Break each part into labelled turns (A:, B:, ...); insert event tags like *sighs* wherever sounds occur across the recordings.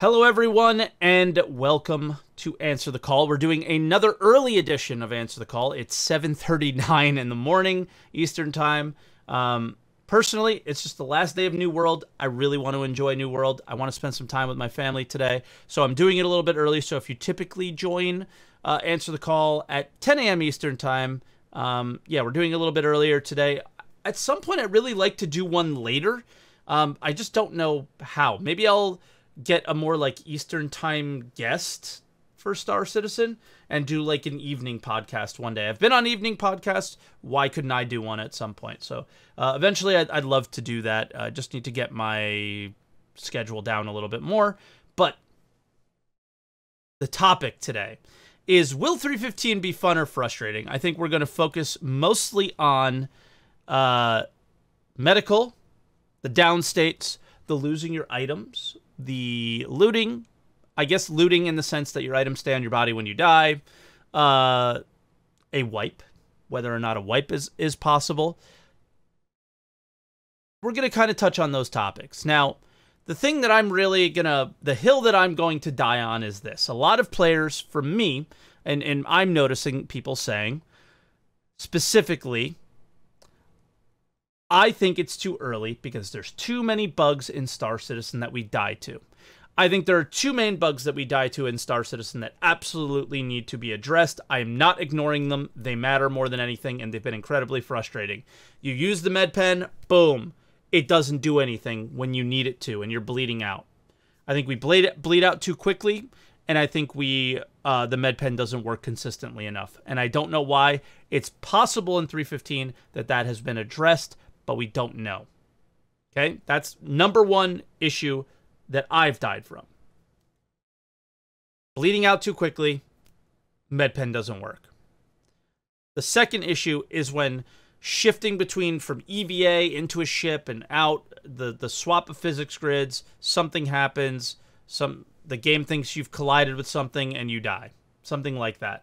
A: Hello, everyone, and welcome to Answer the Call. We're doing another early edition of Answer the Call. It's 7:39 in the morning Eastern Time. Um, personally, it's just the last day of New World. I really want to enjoy New World. I want to spend some time with my family today, so I'm doing it a little bit early. So if you typically join uh, Answer the Call at 10 a.m. Eastern Time, um, yeah, we're doing a little bit earlier today. At some point, I'd really like to do one later. Um, I just don't know how. Maybe I'll get a more like Eastern time guest for Star Citizen and do like an evening podcast one day. I've been on evening podcasts. Why couldn't I do one at some point? So uh, eventually, I'd, I'd, love to do that. I just need to get my schedule down a little bit more. But the topic today is Will 315 be fun or frustrating? I think we're going to focus mostly on uh, medical, the downstates, the losing your items, the looting, I guess looting in the sense that your items stay on your body when you die, uh, a wipe, whether or not a wipe is, is possible. We're going to kind of touch on those topics. Now, the thing that I'm really going to, the hill that I'm going to die on is this. A lot of players, for me, and, and I'm noticing people saying, specifically, I think it's too early because there's too many bugs in Star Citizen that we die to. I think there are two main bugs that we die to in Star Citizen that absolutely need to be addressed. I am not ignoring them. They matter more than anything, and they've been incredibly frustrating. You use the med pen, boom. It doesn't do anything when you need it to, and you're bleeding out. I think we bleed, bleed out too quickly, and I think we uh, the med pen doesn't work consistently enough. And I don't know why. It's possible in 315 that that has been addressed, but we don't know. Okay, that's number one issue that I've died from. Bleeding out too quickly, MedPen doesn't work. The second issue is when shifting between from EVA into a ship and out, the, the swap of physics grids, something happens, some the game thinks you've collided with something and you die. Something like that.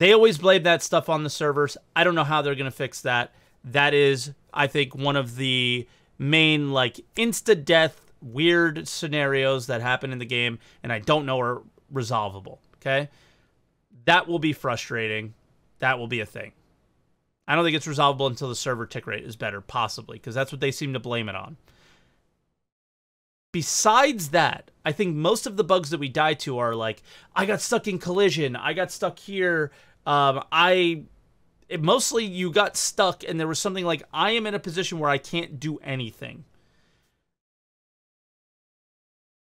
A: They always blame that stuff on the servers. I don't know how they're going to fix that that is, I think, one of the main like insta death weird scenarios that happen in the game, and I don't know are resolvable. Okay, that will be frustrating. That will be a thing. I don't think it's resolvable until the server tick rate is better, possibly, because that's what they seem to blame it on. Besides that, I think most of the bugs that we die to are like, I got stuck in collision, I got stuck here, um, I it, mostly you got stuck and there was something like I am in a position where I can't do anything.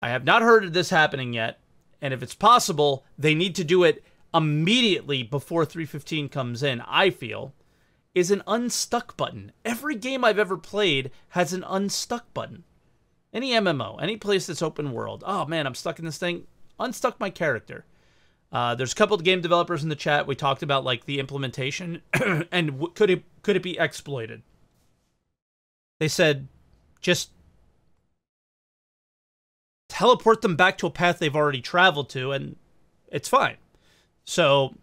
A: I have not heard of this happening yet, and if it's possible, they need to do it immediately before 315 comes in, I feel, is an unstuck button. Every game I've ever played has an unstuck button. Any MMO, any place that's open world. Oh man, I'm stuck in this thing. Unstuck my character. Uh, there's a couple of game developers in the chat. We talked about like the implementation *clears throat* and could it could it be exploited? They said just teleport them back to a path they've already traveled to and it's fine. So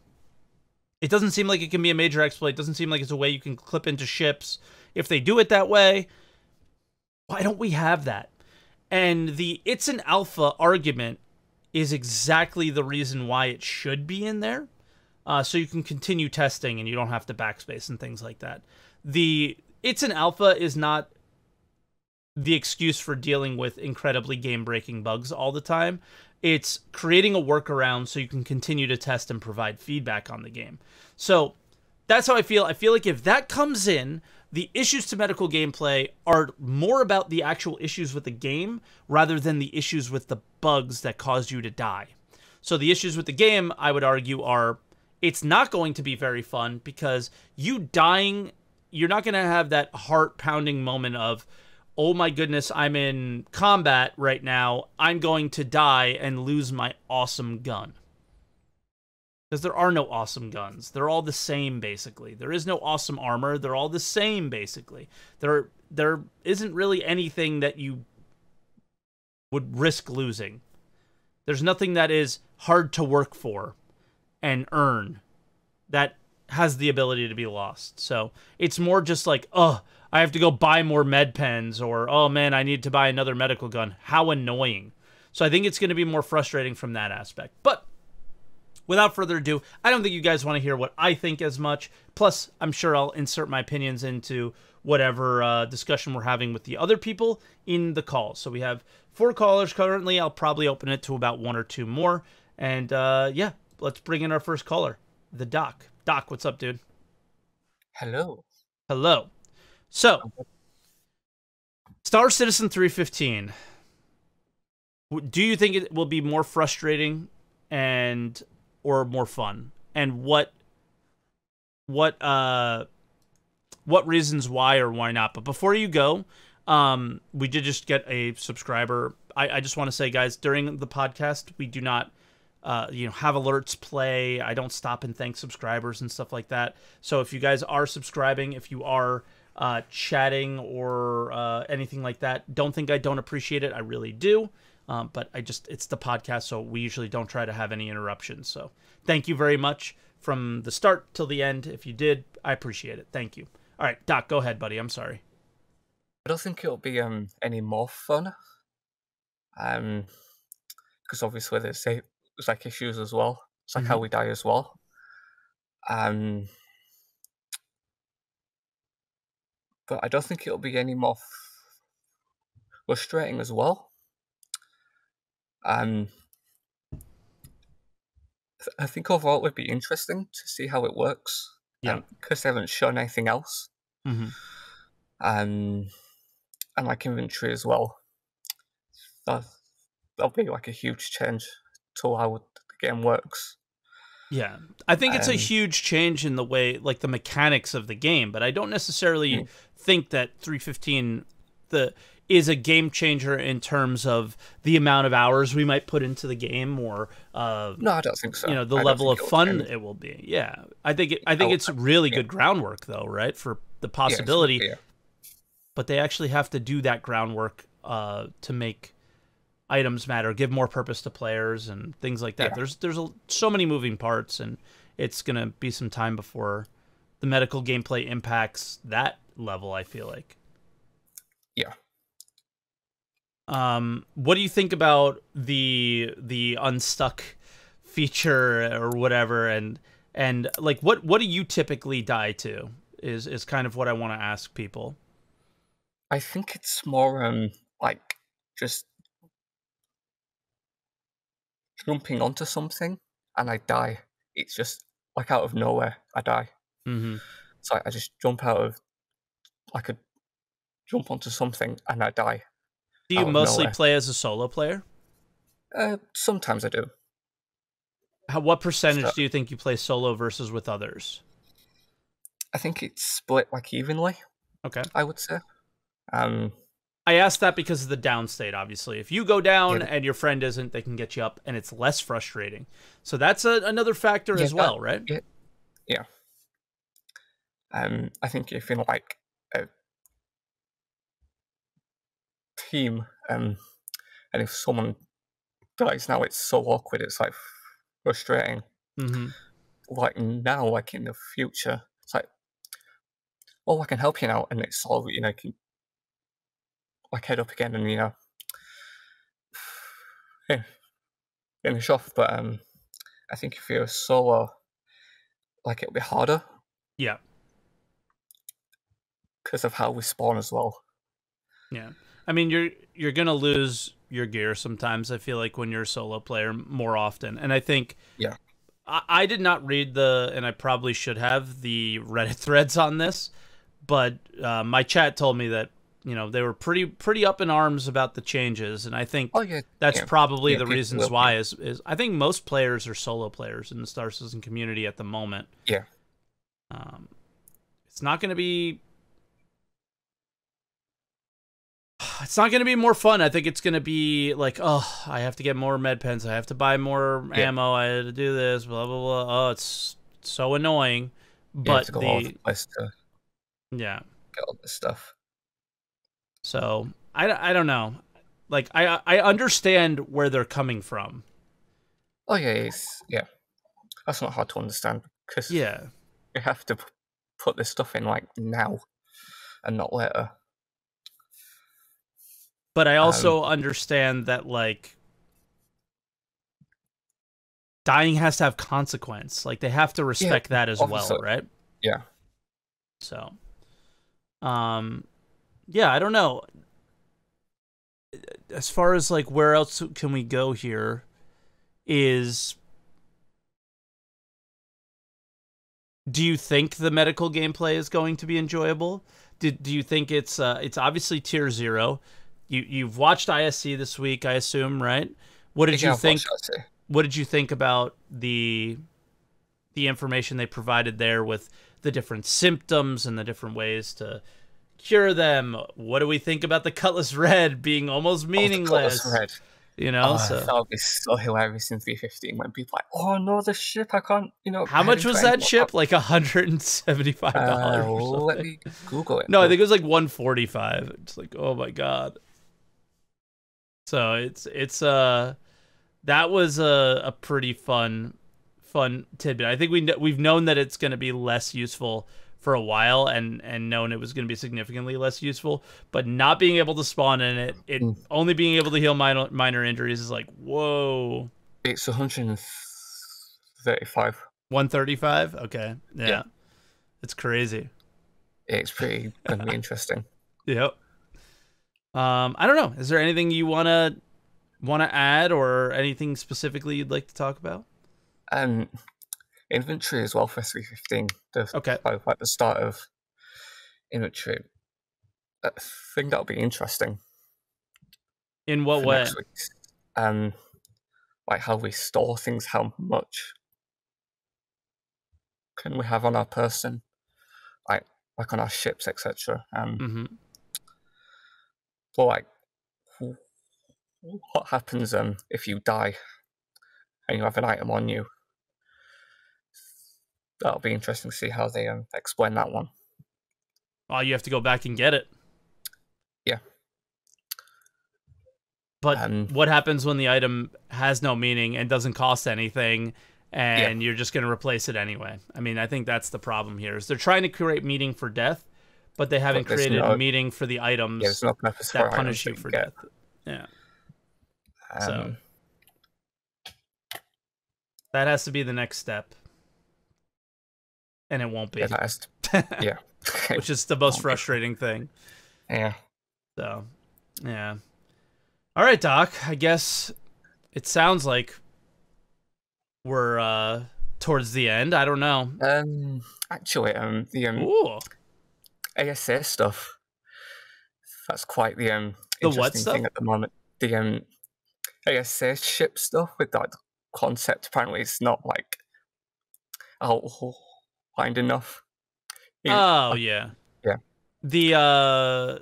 A: it doesn't seem like it can be a major exploit. It doesn't seem like it's a way you can clip into ships. If they do it that way, why don't we have that? And the it's an alpha argument is exactly the reason why it should be in there. Uh, so you can continue testing and you don't have to backspace and things like that. The it's an alpha is not the excuse for dealing with incredibly game breaking bugs all the time. It's creating a workaround so you can continue to test and provide feedback on the game. So that's how I feel. I feel like if that comes in, the issues to medical gameplay are more about the actual issues with the game rather than the issues with the bugs that caused you to die. So the issues with the game, I would argue, are it's not going to be very fun because you dying, you're not going to have that heart pounding moment of, oh my goodness, I'm in combat right now. I'm going to die and lose my awesome gun because there are no awesome guns. They're all the same basically. There is no awesome armor. They're all the same basically. There there isn't really anything that you would risk losing. There's nothing that is hard to work for and earn that has the ability to be lost. So, it's more just like, "Oh, I have to go buy more med pens or oh man, I need to buy another medical gun." How annoying. So I think it's going to be more frustrating from that aspect. But without further ado, I don't think you guys want to hear what I think as much. Plus, I'm sure I'll insert my opinions into whatever uh, discussion we're having with the other people in the call. So we have four callers currently. I'll probably open it to about one or two more. And uh, yeah, let's bring in our first caller, the Doc. Doc, what's up, dude?
B: Hello.
A: Hello. So, Star Citizen 315. Do you think it will be more frustrating and or more fun? And what what uh what reasons why or why not? But before you go, um we did just get a subscriber. I, I just want to say guys, during the podcast, we do not uh, you know, have alerts play. I don't stop and thank subscribers and stuff like that. So if you guys are subscribing, if you are uh, chatting or uh, anything like that. Don't think I don't appreciate it. I really do. Um, but I just, it's the podcast, so we usually don't try to have any interruptions. So thank you very much from the start till the end. If you did, I appreciate it. Thank you. All right, Doc, go ahead, buddy. I'm sorry.
B: I don't think it'll be um any more fun. Um, because obviously there's, there's like issues as well. It's like mm-hmm. how we die as well. Um, but I don't think it'll be any more frustrating as well. Um, I think overall it would be interesting to see how it works.
A: Yeah,
B: because um, they haven't shown anything else.
A: Mm-hmm.
B: Um, and like inventory as well. That that'll be like a huge change to how the game works.
A: Yeah, I think it's um, a huge change in the way, like the mechanics of the game, but I don't necessarily mm. think that 315 the is a game changer in terms of the amount of hours we might put into the game, or uh,
B: no, I don't think so.
A: You know, the
B: I
A: level of fun it will be. Yeah, I think it, I think oh, it's really yeah. good groundwork, though, right, for the possibility. Yeah, but they actually have to do that groundwork uh, to make items matter, give more purpose to players and things like that. Yeah. There's there's a, so many moving parts, and it's gonna be some time before the medical gameplay impacts that level. I feel like.
B: Yeah.
A: Um, what do you think about the the unstuck feature or whatever, and and like what what do you typically die to? Is is kind of what I want to ask people.
B: I think it's more um like just jumping onto something and I die. It's just like out of nowhere, I die.
A: Mm-hmm.
B: So I just jump out of, I could jump onto something and I die.
A: Do you mostly play as a solo player?
B: Uh, sometimes I do.
A: How, what percentage so, do you think you play solo versus with others?
B: I think it's split like evenly.
A: Okay.
B: I would say. Um,
A: I asked that because of the downstate, obviously. If you go down yeah. and your friend isn't, they can get you up, and it's less frustrating. So that's a, another factor yeah, as well, right?
B: Yeah. yeah. Um, I think if in like a team, um, and if someone dies now, it's so awkward. It's like frustrating.
A: Mm-hmm.
B: Like now, like in the future, it's like, oh, I can help you now, and it's all you know, can like head up again and you know *sighs* finish off. But um, I think if you're solo, like it'll be harder.
A: Yeah.
B: Because of how we spawn as well.
A: Yeah, I mean you're you're gonna lose your gear sometimes. I feel like when you're a solo player more often, and I think
B: yeah.
A: I, I did not read the, and I probably should have the Reddit *laughs* threads on this, but uh, my chat told me that you know they were pretty pretty up in arms about the changes, and I think
B: oh, yeah.
A: that's
B: yeah.
A: probably
B: yeah,
A: the reasons why. Is is I think most players are solo players in the Star Citizen community at the moment.
B: Yeah.
A: Um, it's not going to be. It's not going to be more fun. I think it's going to be like, oh, I have to get more med pens. I have to buy more ammo. I had to do this. Blah blah blah. Oh, it's so annoying. But the,
B: to
A: yeah,
B: get all this stuff.
A: So I, I don't know. Like I I understand where they're coming from.
B: Oh yeah, it's, yeah. That's not hard to understand because
A: yeah,
B: you have to put this stuff in like now and not later.
A: But I also um, understand that like dying has to have consequence. Like they have to respect that as well, right?
B: Yeah.
A: So, um, yeah, I don't know. As far as like where else can we go here, is do you think the medical gameplay is going to be enjoyable? Do, do you think it's uh, it's obviously tier zero? You you've watched ISC this week, I assume, right? What did you
B: I've
A: think?
B: watched that too.
A: What did you think about the the information they provided there with the different symptoms and the different ways to cure them? What do we think about the Cutlass Red being almost
B: Oh,
A: meaningless?
B: Red.
A: You know,
B: Oh,
A: so
B: that would be so hilarious in 315 when people are like, oh no, the ship, I can't, you know.
A: how much was that ship? Like hundred and seventy-five
B: Uh,
A: dollars. or
B: let me Google it.
A: No, I think it was like 145. It's like, oh my god. So it's it's uh that was a a pretty fun fun tidbit. I think we we've known that it's going to be less useful for a while and and known it was going to be significantly less useful, but not being able to spawn in it, it
B: Mm.
A: only being able to heal minor minor injuries is like, whoa.
B: It's 135.
A: 135? Okay. Yeah.
B: Yeah.
A: It's crazy.
B: It's pretty going to be interesting. *laughs*
A: Yep. Um, I don't know. Is there anything you wanna wanna add or anything specifically you'd like to talk about?
B: Um, inventory as well for 315. The,
A: Okay.
B: like the start of inventory. I think that'll be interesting.
A: In what way?
B: Um, like how we store things, how much can we have on our person, like like on our ships, etc. Um,
A: hmm
B: but like what happens um if you die and you have an item on you? That'll be interesting to see how they um explain that one.
A: Oh, you have to go back and get it.
B: Yeah.
A: But
B: Um,
A: what happens when the item has no meaning and doesn't cost anything and you're just going to replace it anyway? I mean, I think that's the problem here. Is they're trying to create meaning for death, but they haven't
B: there's
A: created
B: no-
A: meeting for the items
B: Yeah, no
A: that punish you for death. Yeah.
B: Um,
A: So- That has to be the next step. And it won't be.
B: has to- *laughs* yeah.
A: which is the most frustrating thing.
B: yeah.
A: So, yeah. All right, Doc. I guess it sounds like we're uh towards the end. I don't know.
B: Um, actually, um, the um,
A: Ooh,
B: ASA stuff. That's quite the um
A: The
B: interesting
A: stuff?
B: thing at the moment. The um ASA ship stuff with that concept. Apparently, it's not like outlined enough. Yeah,
A: oh yeah,
B: yeah.
A: The uh,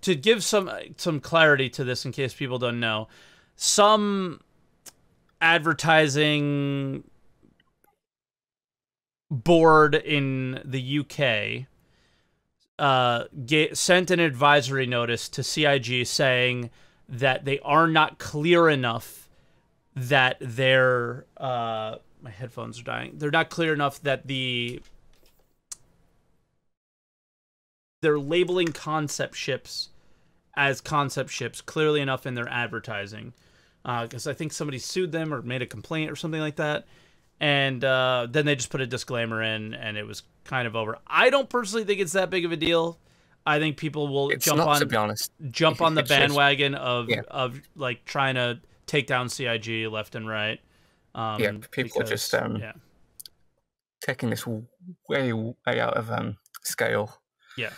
A: to give some some clarity to this, in case people don't know, some advertising board in the UK uh, ga- sent an advisory notice to CIG saying that they are not clear enough that their uh, my headphones are dying. They're not clear enough that the they're labeling concept ships as concept ships clearly enough in their advertising. Uh because I think somebody sued them or made a complaint or something like that. And uh, then they just put a disclaimer in, and it was kind of over. I don't personally think it's that big of a deal. I think people will
B: It's
A: jump
B: not
A: on
B: to be honest.
A: jump *laughs* on the
B: It's just-
A: bandwagon of
B: yeah.
A: of like trying to take down CIG left and right. Um,
B: Yeah, people are just, um,
A: yeah
B: Taking this way way out of um scale.
A: yeah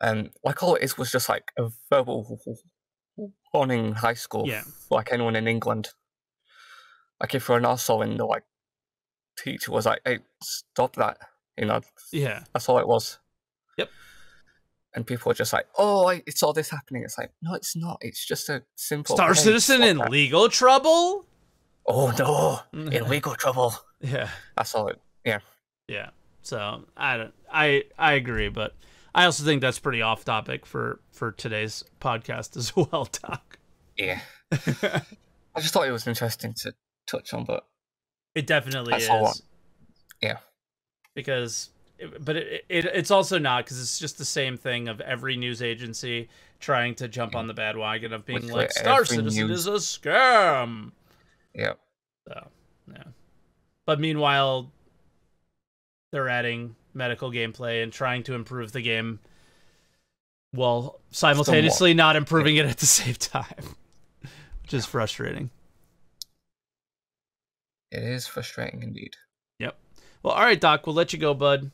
B: Um, like all it is was just like a verbal warning in high school.
A: Yeah.
B: Like anyone in England. Like if you're an arsehole and the like teacher was like, "Hey, stop that," you know,
A: yeah
B: That's all it was.
A: Yep.
B: And people are just like, "Oh, I- it's all this happening." It's like, no, it's not. It's just a simple.
A: Star Citizen in
B: that."
A: legal trouble.
B: Oh no, *laughs* in legal trouble.
A: Yeah.
B: That's all it. Yeah.
A: Yeah. So I don't. I I agree, but I also think that's pretty off topic for for today's podcast *laughs* as well, Doc.
B: Yeah. *laughs* I just thought it was interesting to touch on, but
A: It definitely is.
B: Yeah.
A: Because, but it, it it's also not because it's just the same thing of every news agency trying to jump on the bandwagon of being like Star Citizen
B: news-
A: is a scam.
B: yeah.
A: So yeah. But meanwhile, they're adding medical gameplay and trying to improve the game while simultaneously not improving it at the *laughs* same time, which is frustrating.
B: It is frustrating indeed.
A: Yep. Well, all right, Doc, we'll let you go, bud.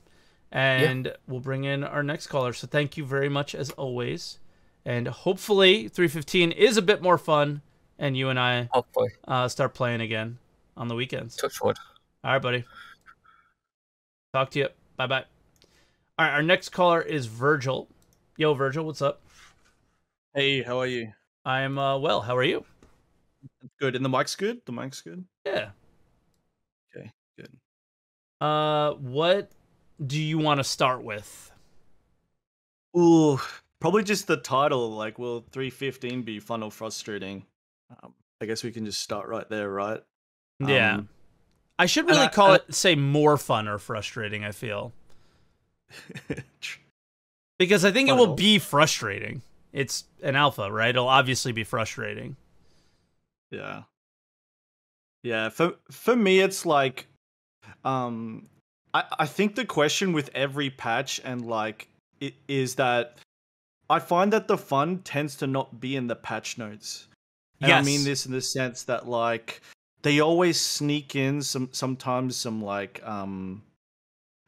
A: And yeah. we'll bring in our next caller. So thank you very much as always. And hopefully 315 is a bit more fun and you and I
B: hopefully
A: uh, start playing again on the weekends.
B: Touch wood.
A: All right, buddy. Talk to you. Bye bye. All right, our next caller is Virgil. Yo, Virgil, what's up?
C: Hey, how are you?
A: I'm uh, well. How are you?
C: Good. And the mic's good. The mic's good.
A: Yeah. Uh, what do you want to start with?
C: Ooh, probably just the title. Like, will 315 be fun or frustrating? Um, I guess we can just start right there, right?
A: Yeah. Um, I should really I, call I, it say more fun or frustrating, I feel. *laughs* because I think it will be frustrating. It's an alpha, right? It'll obviously be frustrating.
C: Yeah. Yeah, for for me it's like um I I think the question with every patch and like it is that I find that the fun tends to not be in the patch notes. And yes. I mean this in the sense that like they always sneak in some sometimes some like um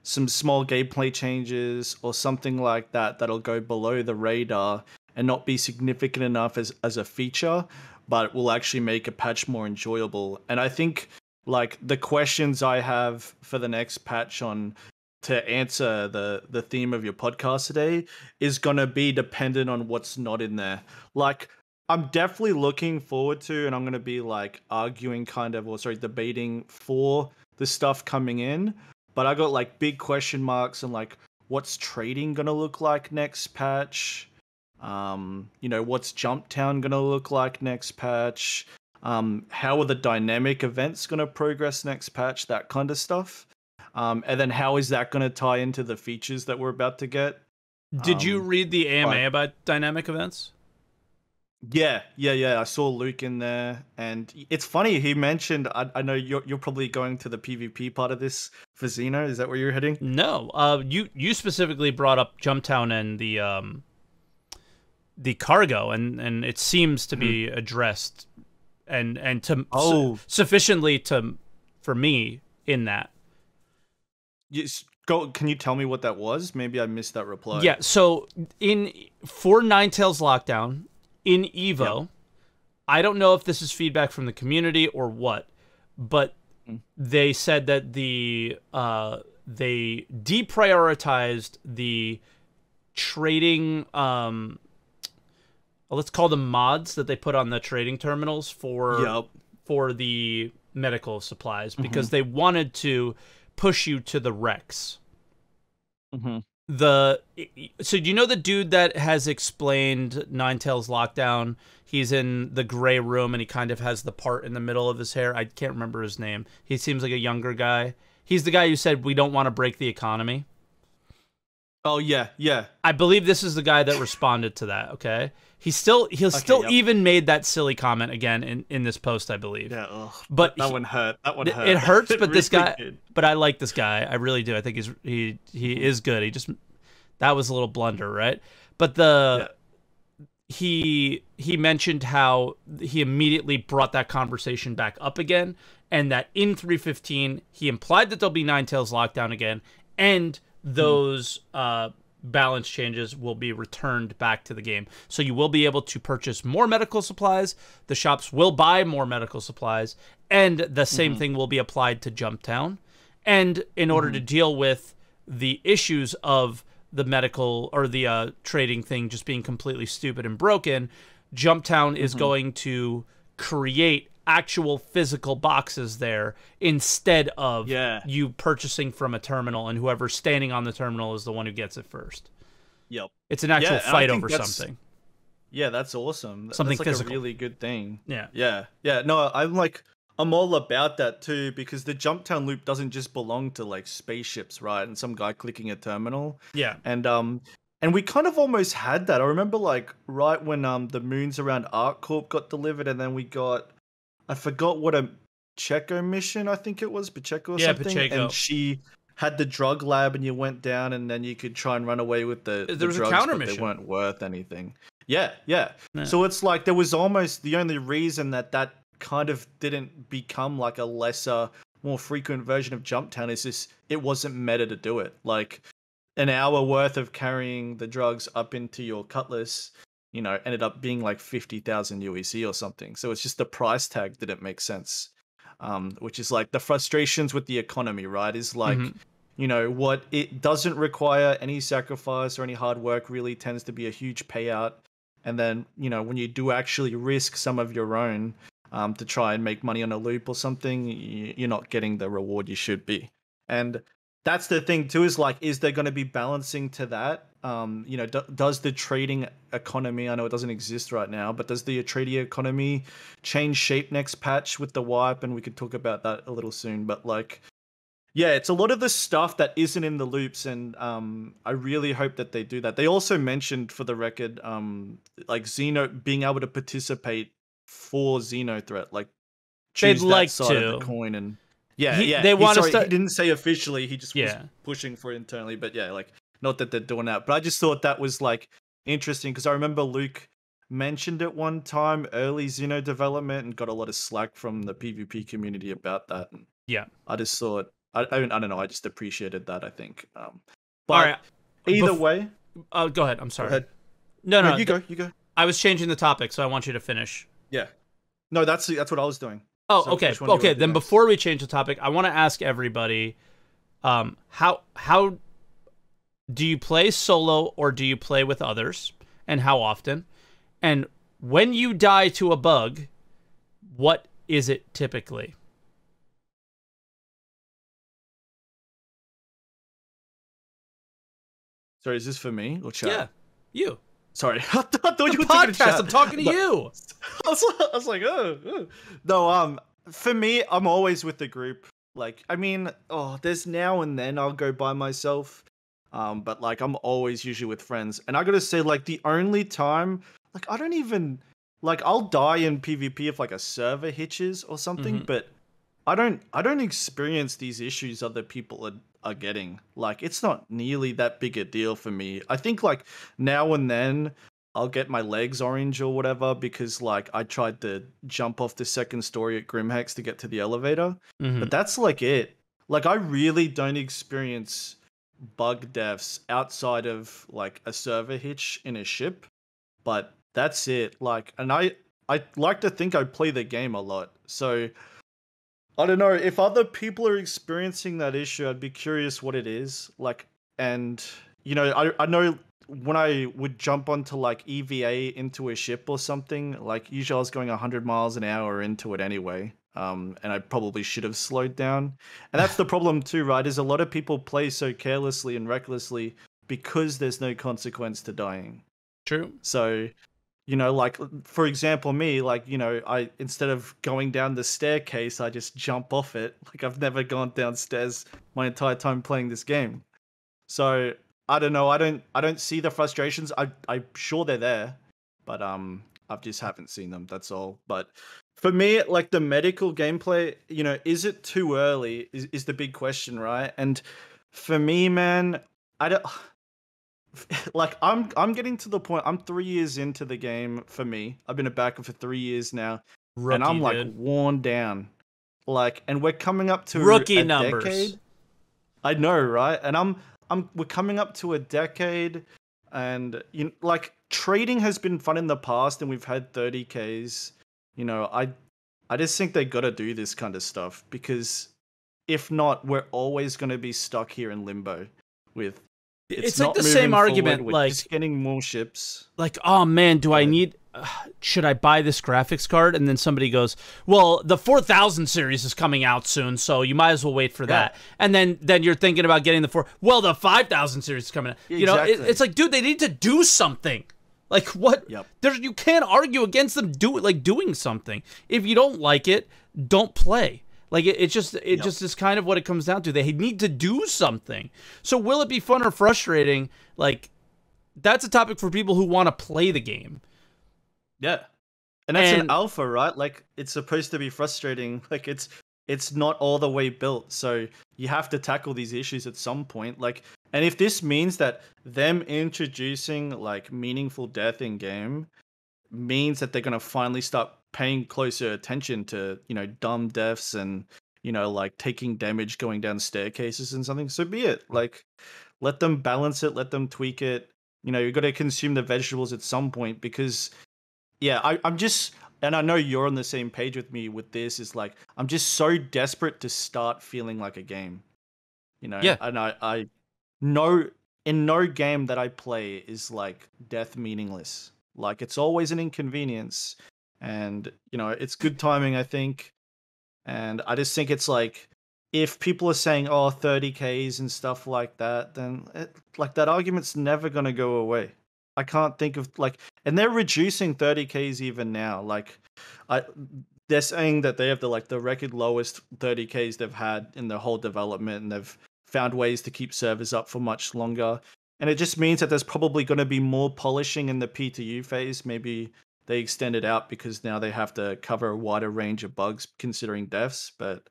C: some small gameplay changes or something like that that'll go below the radar and not be significant enough as as a feature but will actually make a patch more enjoyable and i think like the questions i have for the next patch on to answer the the theme of your podcast today is going to be dependent on what's not in there like I'm definitely looking forward to, and I'm going to be like arguing kind of, or sorry, debating for the stuff coming in. But I got like big question marks and like, what's trading going to look like next patch? Um, you know, what's Jump Town going to look like next patch? Um, how are the dynamic events going to progress next patch? That kind of stuff. Um, and then how is that going to tie into the features that we're about to get?
A: Did you um, read the AMA about dynamic events?
C: Yeah, yeah, yeah. I saw Luke in there, and it's funny. He mentioned. I, I know you're you're probably going to the PvP part of this for Xeno. Is that where you're heading?
A: No. Uh, you you specifically brought up Jumptown and the um the cargo, and and it seems to be mm. addressed, and and to oh su- sufficiently to for me in that.
C: Yes. Go. Can you tell me what that was? Maybe I missed that reply.
A: Yeah. So in for Nine Tails Lockdown, in Evo. Yep. I don't know if this is feedback from the community or what, but mm. they said that the uh, they deprioritized the trading. Um, let's call them mods that they put on the trading terminals for
C: yep.
A: for the medical supplies mm-hmm. because they wanted to push you to the Rex.
C: Mm-hmm
A: the so do you know the dude that has explained Nine Ninetales Lockdown? He's in the gray room and he kind of has the part in the middle of his hair. I can't remember his name. He seems like a younger guy. He's the guy who said we don't want to break the economy.
C: Oh yeah, yeah.
A: I believe this is the guy that responded to that. Okay, he still he'll okay, still yep. even made that silly comment again in in this post, I believe.
C: Yeah, ugh. but that he, one hurt. That one hurt.
A: It hurts, *laughs* but this guy. Did. But I like this guy. I really do. I think he's he he is good. He just that was a little blunder, right? But the yeah. he he mentioned how he immediately brought that conversation back up again, and that in 315 he implied that there'll be nine tails Lockdown again, and those uh, balance changes will be returned back to the game. So you will be able to purchase more medical supplies. The shops will buy more medical supplies, and the same mm-hmm. thing will be applied to Jumptown. And in order mm-hmm. to deal with the issues of the medical or the uh, trading thing just being completely stupid and broken, Jumptown is mm-hmm. going to create actual physical boxes there instead of
C: yeah.
A: you purchasing from a terminal and whoever's standing on the terminal is the one who gets it first.
C: Yep.
A: It's an actual yeah, fight over something.
C: Yeah, that's awesome.
A: Something
C: that's like
A: physical.
C: a really good thing.
A: Yeah.
C: Yeah. Yeah. No, I'm like I'm all about that too because the Jumptown loop doesn't just belong to like spaceships, right? And some guy clicking a terminal.
A: Yeah.
C: And um and we kind of almost had that. I remember like right when um the moons around ArcCorp got delivered and then we got I forgot what a Pacheco mission, I think it was Pacheco or
A: Yeah,
C: something,
A: Pacheco.
C: and she had the drug lab, and you went down, and then you could try and run away with the,
A: There
C: the
A: was a
C: drugs,
A: counter
C: but
A: mission.
C: they weren't worth anything. Yeah, yeah,
A: Yeah.
C: So it's like there was almost the only reason that that kind of didn't become like a lesser, more frequent version of Jumptown is this it wasn't meta to do it. Like an hour worth of carrying the drugs up into your cutlass, you know, ended up being like 50,000 UEC or something. So it's just the price tag didn't make sense. Um, which is like the frustrations with the economy, right? Is like,
A: Mhm.
C: you know, what it doesn't require any sacrifice or any hard work really tends to be a huge payout. And then, you know, when you do actually risk some of your own um, to try and make money on a loop or something, you're not getting the reward you should be. And that's the thing too is like is there going to be balancing to that? Um you know do, does the trading economy i know it doesn't exist right now but does the trading economy change shape next patch with the wipe? And we could talk about that a little soon but like yeah it's a lot of the stuff that isn't in the loops and um i really hope that they do that. They also mentioned for the record um like xeno being able to participate for xeno threat like
A: They'd
C: that
A: like
C: side of
A: to.
C: the coin and yeah,
A: He-
C: yeah.
A: they
C: sorry,
A: start-
C: He didn't say officially. He just
A: Yeah.
C: was pushing for it internally. But yeah, like not that they're doing that. But I just thought that was like interesting because I remember Luke mentioned it one time early Xeno development and got a lot of slack from the PvP community about that. And
A: Yeah.
C: I just thought I I, don't- I don't know. I just appreciated that. I think. Um, but
A: All right.
C: either
A: Bef-
C: way,
A: Uh, go ahead. I'm sorry.
C: ahead.
A: No, no,
C: no, you
A: th-
C: go. You go.
A: I was changing the topic, so I want you to finish.
C: Yeah. No, that's that's what I was doing.
A: Oh,
C: So
A: okay.
C: which one do you
A: Okay, then
C: next?
A: before we change the topic, I want to ask everybody um how how do you play solo or do you play with others and how often? And when you die to a bug, what is it typically?
C: Sorry, is this for me or chat?
A: Yeah. You.
C: Sorry, *laughs* I thought you were talking to
A: podcast. I'm talking to
C: But-
A: you. *laughs*
C: I was, I was like, oh, oh. no. Um, for me, I'm always with the group. Like, I mean, oh, there's now and then I'll go by myself. Um, but like, I'm always usually with friends. And I gotta say, like, the only time, like, I don't even like, I'll die in PvP if like a server hitches or something.
A: Mhm.
C: But I don't, I don't experience these issues other people are are getting. Like, it's not nearly that big a deal for me. I think like now and then I'll get my legs orange or whatever because like I tried to jump off the second story at Grimhex to get to the elevator.
A: Mhm.
C: But that's like it. Like I really don't experience bug deaths outside of like a server hitch in a ship. But that's it. Like and I I like to think I play the game a lot. So I don't know if other people are experiencing that issue. I'd be curious what it is. Like, and you know, I I know when I would jump onto like EVA into a ship or something. Like, usually I was going 100 miles an hour into it anyway. Um, and I probably should have slowed down. And that's the problem too, right? Is a lot of people play so carelessly and recklessly because there's no consequence to dying.
A: True.
C: So, you know, like for example, me, like, you know, I instead of going down the staircase, I just jump off it. Like I've never gone downstairs my entire time playing this game. So I don't know. I don't I don't see the frustrations. I I'm sure they're there, but um I just haven't seen them. That's all. But for me, like the medical gameplay, you know, is it too early? Is is the big question, right? And for me, man, I don't *sighs* like I'm I'm getting to the point. I'm three years into the game for me. I've been a backer for three years now,
A: Rookie,
C: and I'm like
A: dude.
C: worn down. Like, and we're coming up to
A: Rookie
C: a
A: numbers.
C: Decade. I know, right? And I'm I'm we're coming up to a decade, and you know, like trading has been fun in the past, and we've had 30ks. You know, I I just think they got to do this kind of stuff because if not, we're always going to be stuck here in limbo with.
A: It's, like
C: not
A: the same argument, like
C: just getting more ships.
A: like oh man do i need uh, *sighs* should i buy this graphics card? And then somebody goes well the 4000 series is coming out soon so you might as well wait for that. And then then you're thinking about getting the 4 well the 5000 series is coming out. You know it, it's like dude they need to do something. Like what?
C: Yep.
A: there's you can't argue against them do like doing something. If you don't like it don't play like it, it just it
C: Yep.
A: just is kind of what it comes down to they need to do something so will it be fun or frustrating like that's a topic for people who want to play the game
C: Yeah. And that's
A: And-
C: an alpha, right? Like it's supposed to be frustrating. *laughs* Like it's it's not all the way built. So you have to tackle these issues at some point. Like, and if this means that them introducing like meaningful death in game means that they're gonna finally start paying closer attention to you know dumb deaths and you know like taking damage going down staircases and something, so be it. Like, let them balance it, let them tweak it. You know, you got to consume the vegetables at some point because, yeah, I, I'm just and I know you're on the same page with me with this. Is like I'm just so desperate to start feeling like a game, you know.
A: Yeah.
C: And I, I, no, in no game that I play is like death meaningless. Like it's always an inconvenience, and you know it's good timing. I think, and I just think it's like if people are saying oh 30ks and stuff like that, then it, like that argument's never gonna go away. I can't think of like, and they're reducing 30ks even now. Like, I they're saying that they have the like the record lowest 30ks they've had in the whole development, and they've found ways to keep servers up for much longer. And it just means that there's probably going to be more polishing in the PTU phase. Maybe they extend it out because now they have to cover a wider range of bugs considering deaths. But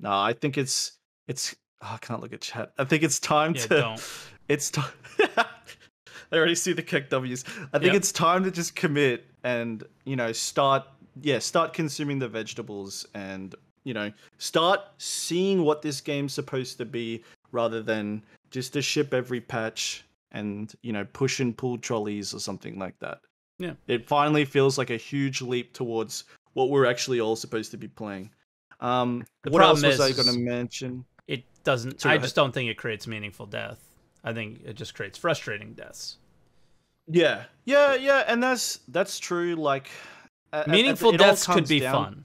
C: no, I think it's it's. Oh, I can't look at chat. I think it's time
A: Yeah,
C: to.
A: don't. *laughs*
C: It's time. *laughs* I already see the kick W's. I think
A: Yep.
C: it's time to just commit and you know start. Yeah, start consuming the vegetables and you know start seeing what this game's supposed to be rather than just to ship every patch and you know push and pull trolleys or something like that.
A: Yeah.
C: it finally feels like a huge leap towards what we're actually all supposed to be playing. Um,
A: The
C: what else
A: problem
C: was I going to mention?
A: It doesn't.
C: Sorry,
A: I just don't think it creates meaningful death. I think it just creates frustrating deaths.
C: Yeah, yeah, yeah, and that's that's true. Like
A: Meaningful
C: it
A: deaths could be
C: down-
A: fun.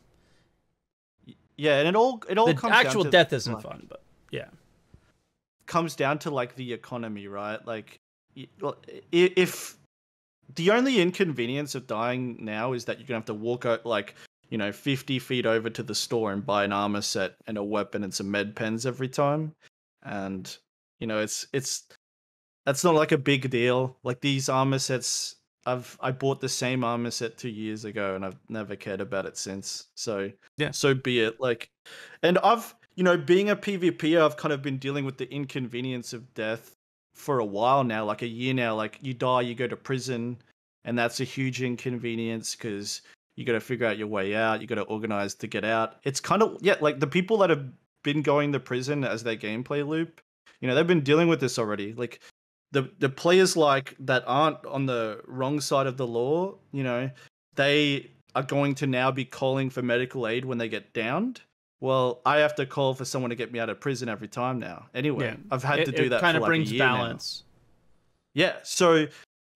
C: Yeah, and it all it all
A: The
C: comes down
A: actual death isn't
C: like,
A: fun, but yeah.
C: Comes down to like the economy, right? Like, y- well, i- if the only inconvenience of dying now is that you're gonna have to walk out like you know 50 feet over to the store and buy an armor set and a weapon and some med pens every time, and you know it's it's that's not like a big deal. Like these armor sets, I've I bought the same armor set two years ago, and I've never cared about it since. So
A: Yeah.
C: so be it. Like, and I've you know being a PvP, I've kind of been dealing with the inconvenience of death for a while now, like a year now. Like you die, you go to prison, and that's a huge inconvenience because you got to figure out your way out. You got to organize to get out. It's kind of yeah, like the people that have been going to prison as their gameplay loop. You know, they've been dealing with this already. Like the the players like that aren't on the wrong side of the law, you know, they are going to now be calling for medical aid when they get downed. Well, I have to call for someone to get me out of prison every time now. Anyway,
A: Yeah.
C: I've had
A: it,
C: to do that.
A: Kind
C: for
A: of
C: like
A: brings
C: a year now.
A: balance.
C: Yeah, so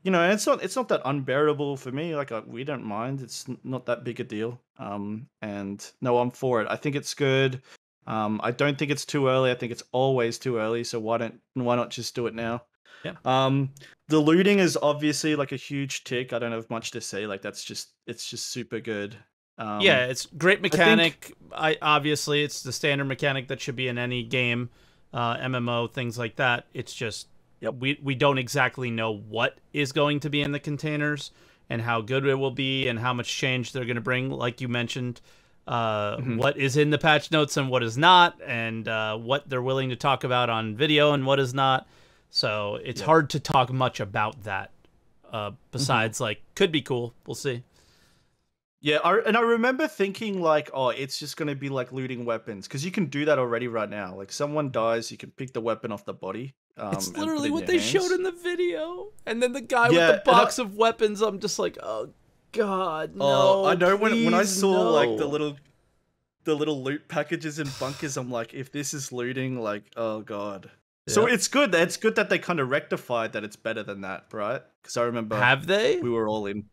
C: you know, it's not it's not that unbearable for me. Like uh, we don't mind. It's not that big a deal. Um, and no, I'm for it. I think it's good. Um, I don't think it's too early. I think it's always too early. So why don't why not just do it now?
A: Yeah.
C: Um, the looting is obviously like a huge tick. I don't have much to say. Like that's just it's just super good. Um,
A: yeah, it's great mechanic. I, obviously it's the standard mechanic that should be in any game, uh, MMO things like that. It's just
C: Yep.
A: we we don't exactly know what is going to be in the containers and how good it will be and how much change they're going to bring. Like you mentioned, uh,
C: Mhm.
A: what is in the patch notes and what is not, and uh, what they're willing to talk about on video and what is not. So it's
C: Yep.
A: hard to talk much about that. Uh,
C: Mm-hmm.
A: besides, like, could be cool. We'll see.
C: Yeah, I, and I remember thinking like, oh, it's just gonna be like looting weapons because you can do that already right now. Like, someone dies, you can pick the weapon off the body. Um,
A: It's literally
C: it
A: what they
C: hands.
A: showed in the video. And then the guy
C: Yeah,
A: with the
C: and I-
A: box of weapons, I'm just like, oh god, no.
C: Oh, I know when when I saw like the little the little loot packages and bunkers, I'm like, if this is looting, like, oh god. So it's good. It's good that they kind of rectified that it's better than that, right? Because I remember
A: have they?
C: we were all in.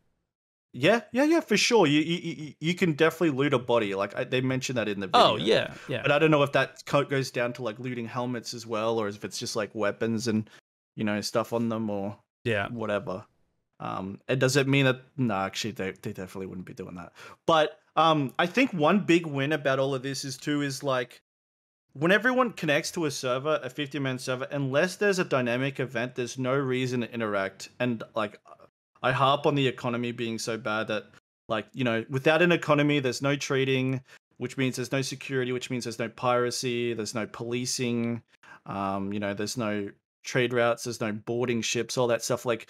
C: Yeah, yeah, yeah, for sure. You you, you- you can definitely loot a body. Like I, they mentioned that in the video.
A: Oh yeah, yeah.
C: But I don't know if that co- goes down to like looting helmets as well, or if it's just like weapons and you know stuff on them, or
A: yeah.
C: whatever. Um, it does it mean that no, actually they they definitely wouldn't be doing that. But um, I think one big win about all of this is too is like when everyone connects to a server, a 50 man server, unless there's a dynamic event, there's no reason to interact. And like I harp on the economy being so bad that like you know without an economy, there's no trading. which means there's no security, which means there's no piracy, there's no policing, um, you know, there's no trade routes, there's no boarding ships, all that stuff. Like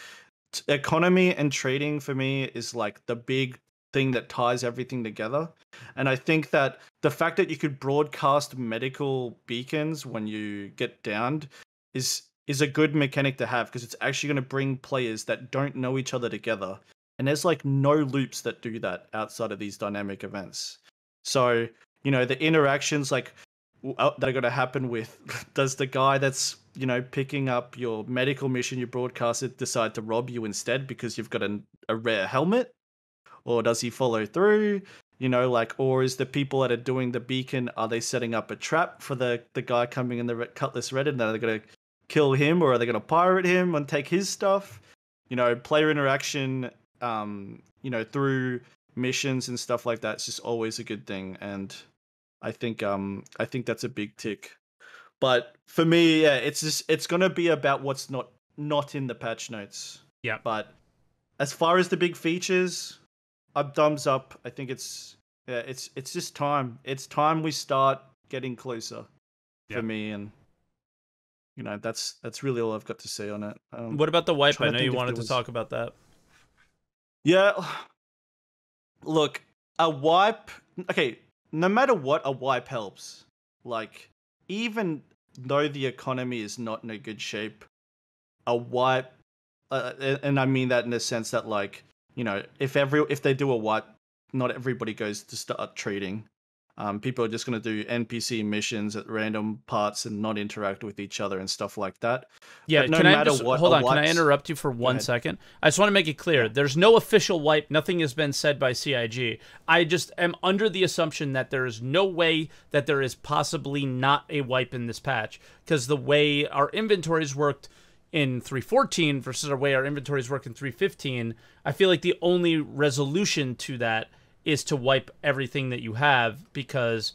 C: t- economy and trading for me is like the big thing that ties everything together. And I think that the fact that you could broadcast medical beacons when you get downed is is a good mechanic to have because it's actually going to bring players that don't know each other together. And there's like no loops that do that outside of these dynamic events. So, you know, the interactions like uh, that are going to happen with *laughs* does the guy that's, you know, picking up your medical mission you broadcasted decide to rob you instead because you've got an, a rare helmet? Or does he follow through? You know, like, or is the people that are doing the beacon are they setting up a trap for the the guy coming in the cutlass red and are they going to kill him or are they going to pirate him and take his stuff? You know, player interaction, um, you know, through missions and stuff like that. It's just always a good thing, and I think um I think that's a big tick. But for me, yeah, it's just it's gonna be about what's not not in the patch notes.
A: Yeah.
C: But as far as the big features, a thumbs up. I think it's yeah, it's it's just time. It's time we start getting closer for me, and you know that's that's really all I've got to say on it.
A: Um, what about the wipe? I know you wanted was... to talk about that.
C: Yeah, *sighs* look, a wipe. Okay, no matter what, a wipe helps. Like, even though the economy is not in a good shape, a wipe, uh, and I mean that in the sense that, like, you know, if every if they do a wipe, not everybody goes to start trading. Um, people are just going to do NPC missions at random parts and not interact with each other and stuff like that.
A: Yeah, no can I just, what, hold on? Can I interrupt you for one second? I just want to make it clear: there's no official wipe. Nothing has been said by CIG. I just am under the assumption that there is no way that there is possibly not a wipe in this patch because the way our inventories worked in 314 versus the way our inventories work in 315, I feel like the only resolution to that is to wipe everything that you have because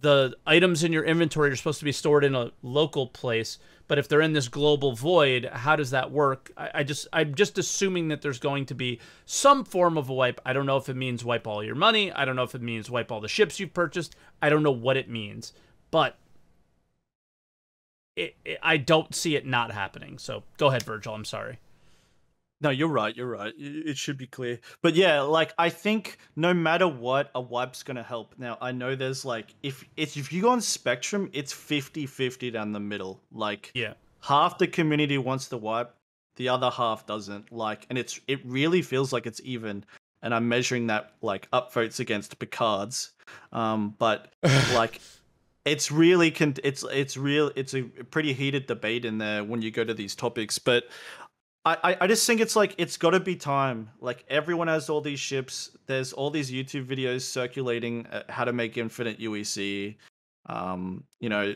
A: the items in your inventory are supposed to be stored in a local place but if they're in this global void how does that work? I, I, just i'm just assuming that there's going to be some form of a wipe. I don't know if it means wipe all your money. I don't know if it means wipe all the ships you've purchased. I don't know what it means but it, it, i don't see it not happening. So go ahead virgil. I'm sorry
C: no, you're right. You're right. It should be clear. But yeah, like I think no matter what, a wipe's gonna help. Now I know there's like if it's if you go on Spectrum, it's 50-50 down the middle. Like
A: yeah,
C: half the community wants the wipe, the other half doesn't. Like, and it's it really feels like it's even. And I'm measuring that like upvotes against Picard's. Um, but *laughs* like it's really con- it's it's real it's a pretty heated debate in there when you go to these topics but I, I just think it's like it's got to be time. Like everyone has all these ships. There's all these YouTube videos circulating how to make infinite UEC. Um, you know,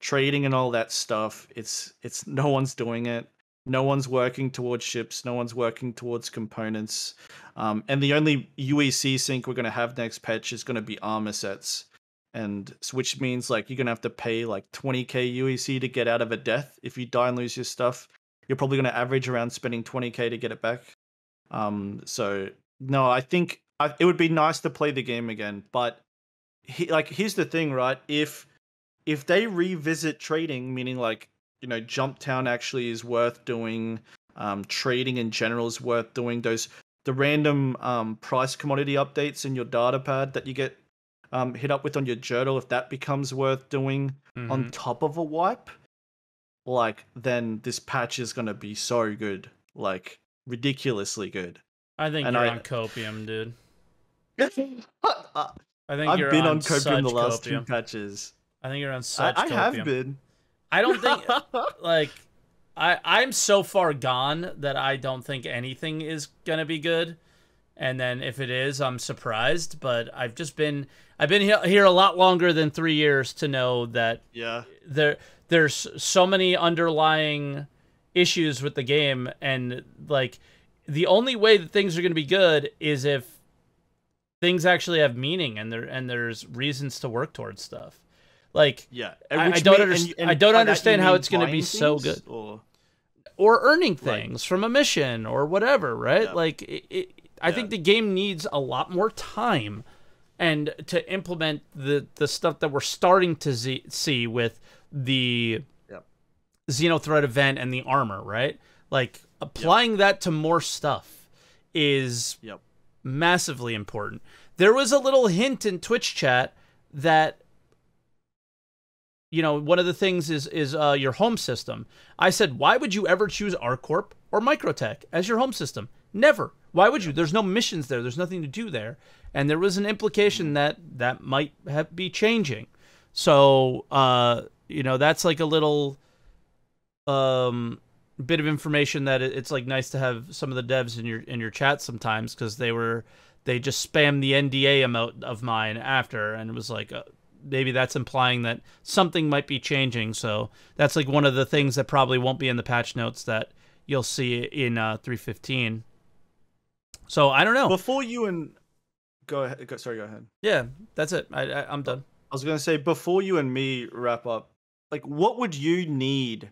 C: trading and all that stuff. It's it's no one's doing it. No one's working towards ships. No one's working towards components. Um, and the only UEC sink we're going to have next patch is going to be armor sets. And which means like you're going to have to pay like 20k UEC to get out of a death if you die and lose your stuff you're probably going to average around spending 20k to get it back. Um, so no, I think I, it would be nice to play the game again, but he, like here's the thing, right? If if they revisit trading, meaning like you know, Jump Town actually is worth doing, um, trading in general is worth doing. Those the random um, price commodity updates in your data pad that you get um, hit up with on your journal, if that becomes worth doing mm-hmm. on top of a wipe, like then this patch is gonna be so good, like ridiculously good.
A: I think and you're I, on copium, dude. *laughs*
C: I think I've been on, on copium the last copium. two patches.
A: I think you're on such. I,
C: I have been.
A: I don't think *laughs* like I I'm so far gone that I don't think anything is gonna be good. And then if it is, I'm surprised. But I've just been I've been here a lot longer than three years to know that
C: yeah
A: there there's so many underlying issues with the game and like the only way that things are going to be good is if things actually have meaning and there and there's reasons to work towards stuff like
C: yeah
A: I, I, don't understand i don't understand how it's going to be so good
C: or
A: or earning things right. from a mission or whatever right yeah. like it, it, i yeah. think the game needs a lot more time and to implement the the stuff that we're starting to z- see with the
C: Yep.
A: Xenothreat event and the armor, right? Like applying that to more stuff is
C: Yep.
A: massively important. There was a little hint in Twitch chat that you know, one of the things is is uh, your home system. I said, why would you ever choose ArcCorp or Microtech as your home system? Never. Why would you? There's no missions there. There's nothing to do there. And there was an implication that that might have, be changing. So, uh, you know, that's like a little um, bit of information that it's like nice to have some of the devs in your in your chat sometimes because they were they just spammed the NDA amount of mine after, and it was like uh, maybe that's implying that something might be changing. So that's like one of the things that probably won't be in the patch notes that you'll see in uh, 315. So I don't know.
C: Before you and go ahead. Go, sorry, go ahead.
A: yeah, that's it. I, I I'm done.
C: I was gonna say before you and me wrap up, like what would you need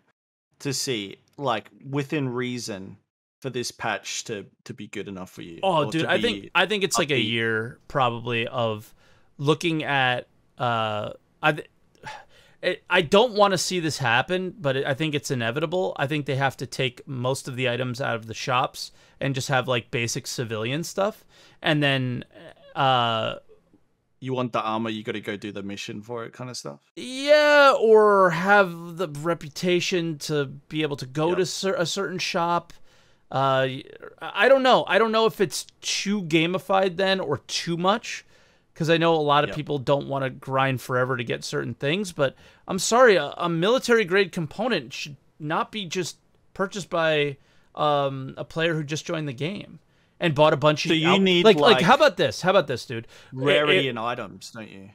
C: to see, like within reason, for this patch to to be good enough for you?
A: Oh, dude, I think I think it's like a year probably of looking at. Uh, I th- it, I don't want to see this happen, but it, I think it's inevitable. I think they have to take most of the items out of the shops and just have like basic civilian stuff, and then. Uh,
C: you want the armor, you got to go do the mission for it, kind of stuff.
A: yeah, or have the reputation to be able to go
C: Yep.
A: to cer- a certain shop. Uh, I don't know. I don't know if it's too gamified then or too much, because I know a lot of
C: Yep.
A: people don't want to grind forever to get certain things. But I'm sorry, a, a military grade component should not be just purchased by um, a player who just joined the game and bought a bunch of.
C: So
A: of.
C: you
A: out-
C: need,
A: like, like
C: like,
A: how about this? How about this, dude?
C: Rarity
A: It-
C: and items, don't you?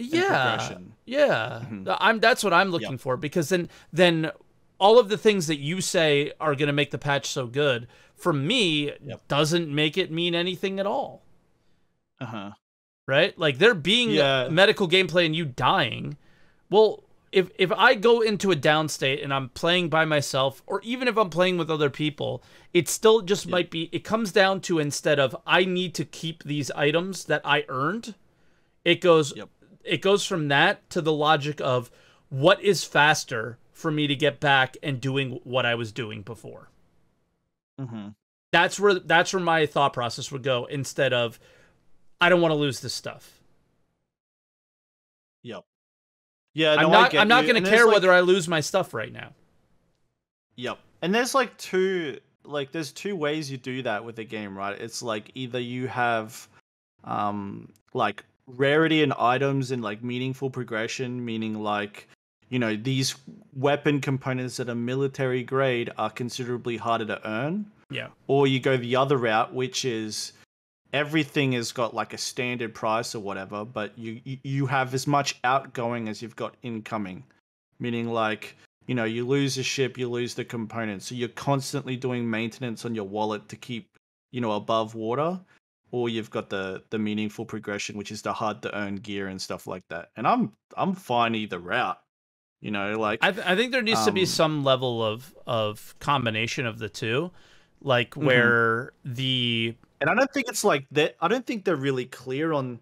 A: yeah yeah
C: Mhm.
A: i'm that's what i'm looking for because then then all of the things that you say are going to make the patch so good for me
C: Yep.
A: doesn't make it mean anything at all
C: Uh huh.
A: Right like there being
C: Yeah.
A: medical gameplay and you dying well if if i go into a down state and i'm playing by myself or even if i'm playing with other people it still just might be it comes down to instead of i need to keep these items that i earned it goes
C: Yep.
A: it goes from that to the logic of what is faster for me to get back and doing what I was doing before.
C: Mm-hmm.
A: That's where that's where my thought process would go instead of I don't want to lose this stuff.
C: Yep. Yeah, no,
A: I'm not I'm not going to care
C: like-
A: whether I lose my stuff right now.
C: Yep. And there's like two like there's two ways you do that with a game, right? It's like either you have um like rarity and items and like meaningful progression, meaning like you know, these weapon components that are military grade are considerably harder to earn.
A: Yeah.
C: Or you go the other route, which is everything has got like a standard price or whatever, but you you, have as much outgoing as you've got incoming. Meaning like, you know, you lose a ship, you lose the components. So you're constantly doing maintenance on your wallet to keep, you know, above water. Or you've got the the meaningful progression, which is the hard to earn gear and stuff like that. And I'm I'm fine either route. You know, like
A: I, th- I think there needs to be
C: Um,
A: some level of of combination of the two, like
C: Mhm.
A: where the
C: And I don't think it's like that. I don't think they're really clear on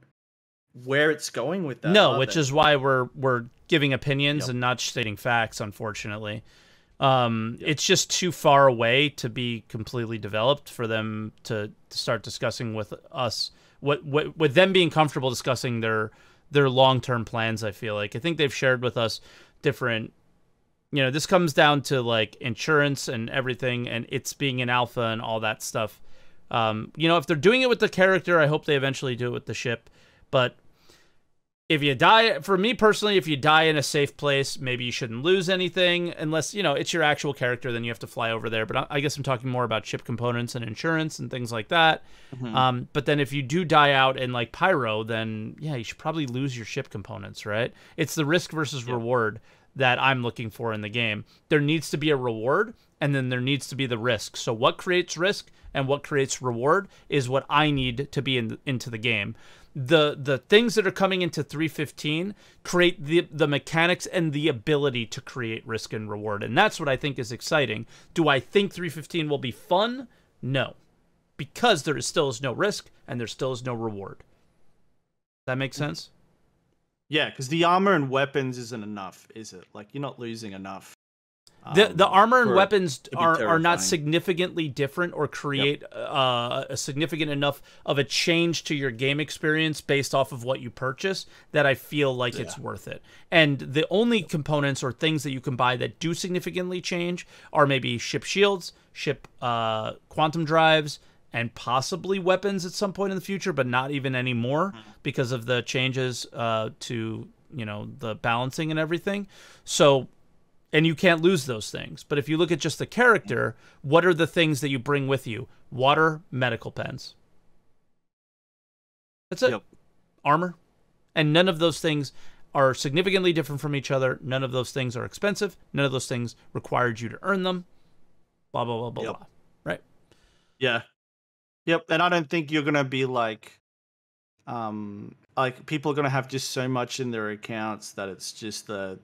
C: where it's going with that.
A: no, which
C: they?
A: is why we're we're giving opinions
C: Yep.
A: and not stating facts. Unfortunately, um, it's just too far away to be completely developed for them to, to start discussing with us. What, what with them being comfortable discussing their their long term plans. I feel like I think they've shared with us different. You know, this comes down to like insurance and everything, and it's being an alpha and all that stuff. Um, you know, if they're doing it with the character, I hope they eventually do it with the ship. But if you die, for me personally, if you die in a safe place, maybe you shouldn't lose anything unless, you know, it's your actual character, then you have to fly over there. But I, guess I'm talking more about ship components and insurance and things like that.
C: Mhm.
A: Um, but then if you do die out in like Pyro, then yeah, you should probably lose your ship components, right? It's the risk versus reward that I'm looking for in the game. There needs to be a reward and then there needs to be the risk. So what creates risk and what creates reward is what I need to be in, into the game. The the things that are coming into 315 create the the mechanics and the ability to create risk and reward. And that's what I think is exciting. Do I think 315 will be fun? No because there is still is no risk and there still is no reward. That makes sense.
C: Yeah, because the armor and weapons isn't enough, is it? Like you're not losing enough.
A: The the
C: um,
A: armor and weapons are, are not significantly different or create uh, a significant enough of a change to your game experience based off of what you purchase that I feel like it's worth it. And the only components or things that you can buy that do significantly change are maybe ship shields, ship uh, quantum drives, and possibly weapons at some point in the future, but not even anymore because of the changes uh, to you know the balancing and everything. So and you can't lose those things. But if you look at just the character, what are the things that you bring with you? Water, medical pens. That's it.
C: Yep.
A: Armor. And none of those things are significantly different from each other. None of those things are expensive. None of those things required you to earn them. Blah blah blah blah
C: Yep.
A: blah. Right?
C: Yeah. Yep. And I don't think you're gonna be like um like people are gonna have just so much in their accounts that it's just the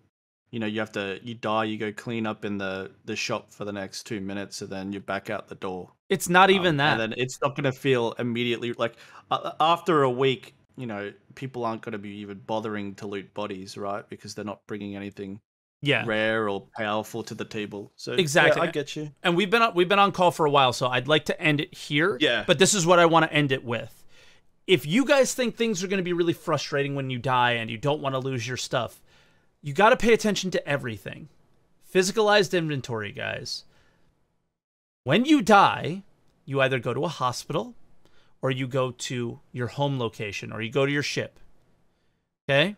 C: you know, you have to you die, you go clean up in the the shop for the next two minutes and then you're back out the door.
A: It's not even
C: Um,
A: that.
C: And then it's not gonna feel immediately like uh, after a week, you know, people aren't gonna be even bothering to loot bodies, right? Because they're not bringing anything
A: yeah.
C: rare or powerful to the table. So yeah,
A: Exactly.
C: I get you.
A: and we've been on, we've been on call for a while, so I'd like to end it here.
C: Yeah.
A: But this is what I want to end it with. If you guys think things are going to be really frustrating when you die and you don't want to lose your stuff, you got to pay attention to everything. Physicalized inventory, guys. When you die, you either go to a hospital or you go to your home location or you go to your ship. Okay?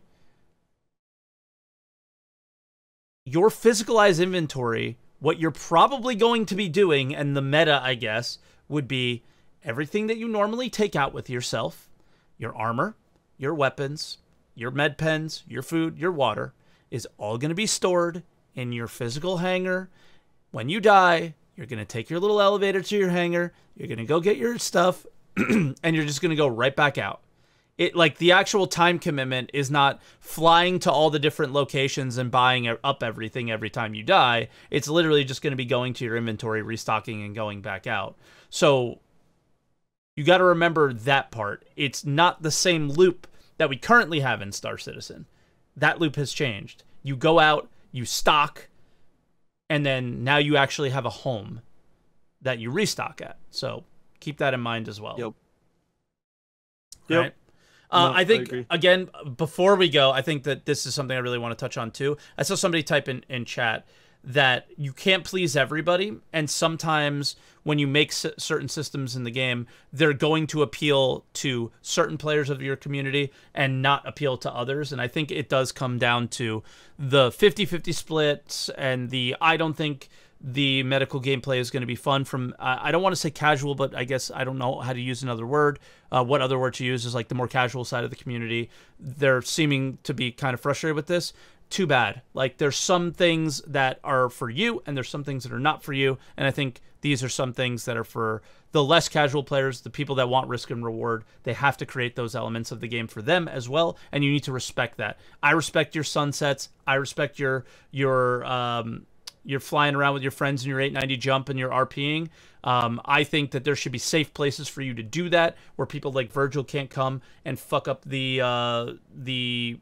A: your physicalized inventory, what you're probably going to be doing, and the meta, I guess, would be everything that you normally take out with yourself your armor, your weapons, your med pens, your food, your water is all going to be stored in your physical hangar. When you die, you're going to take your little elevator to your hangar, you're going to go get your stuff, *clears throat* and you're just going to go right back out it like the actual time commitment is not flying to all the different locations and buying up everything every time you die. It's literally just going to be going to your inventory, restocking, and going back out. So you got to remember that part. It's not the same loop that we currently have in Star Citizen. That loop has changed. You go out, you stock, and then now you actually have a home that you restock at. So keep that in mind as well.
C: Yep. Yep.
A: Right? Uh,
C: No,
A: I
C: I
A: think
C: agree.
A: again before we go, I think that this is something I really want to touch on too. I saw somebody type in in chat that you can't please everybody, and sometimes when you make certain systems in the game, they're going to appeal to certain players of your community and not appeal to others. And I think it does come down to the 50-50 splits and the I don't think the medical gameplay is going to be fun from uh, i don't want to say casual but i guess i don't know how to use another word uh, what other word to use is like the more casual side of the community they're seeming to be kind of frustrated with this too bad. Like there's some things that are for you and there's some things that are not for you and i think these are some things that are for the less casual players the people that want risk and reward. They have to create those elements of the game for them as well and you need to respect that. I respect your sunsets. I respect your your um you're flying around with your friends in your 890 jump and you're RPing. Um, I think that there should be safe places for you to do that, where people like Virgil can't come and fuck up the uh, the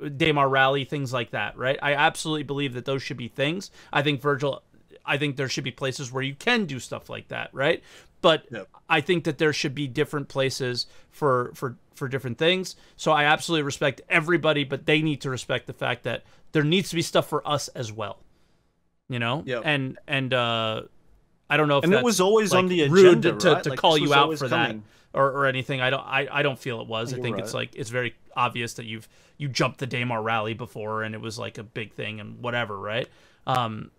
A: Daymar rally, things like that. Right? I absolutely believe that those should be things. I think Virgil. I think there should be places where you can do stuff like that. Right? But
C: Yep.
A: I think that there should be different places for for for different things. So I absolutely respect everybody, but they need to respect the fact that there needs to be stuff for us as well you know
C: Yep.
A: and and uh i don't know if
C: And it was always
A: like,
C: on the
A: rude
C: agenda,
A: to,
C: right?
A: to
C: Like,
A: call you out for
C: coming.
A: that or, or anything i don't I, I don't feel it was i think it's like it's very obvious that you've you jumped the Daymar rally before and it was like a big thing and whatever right um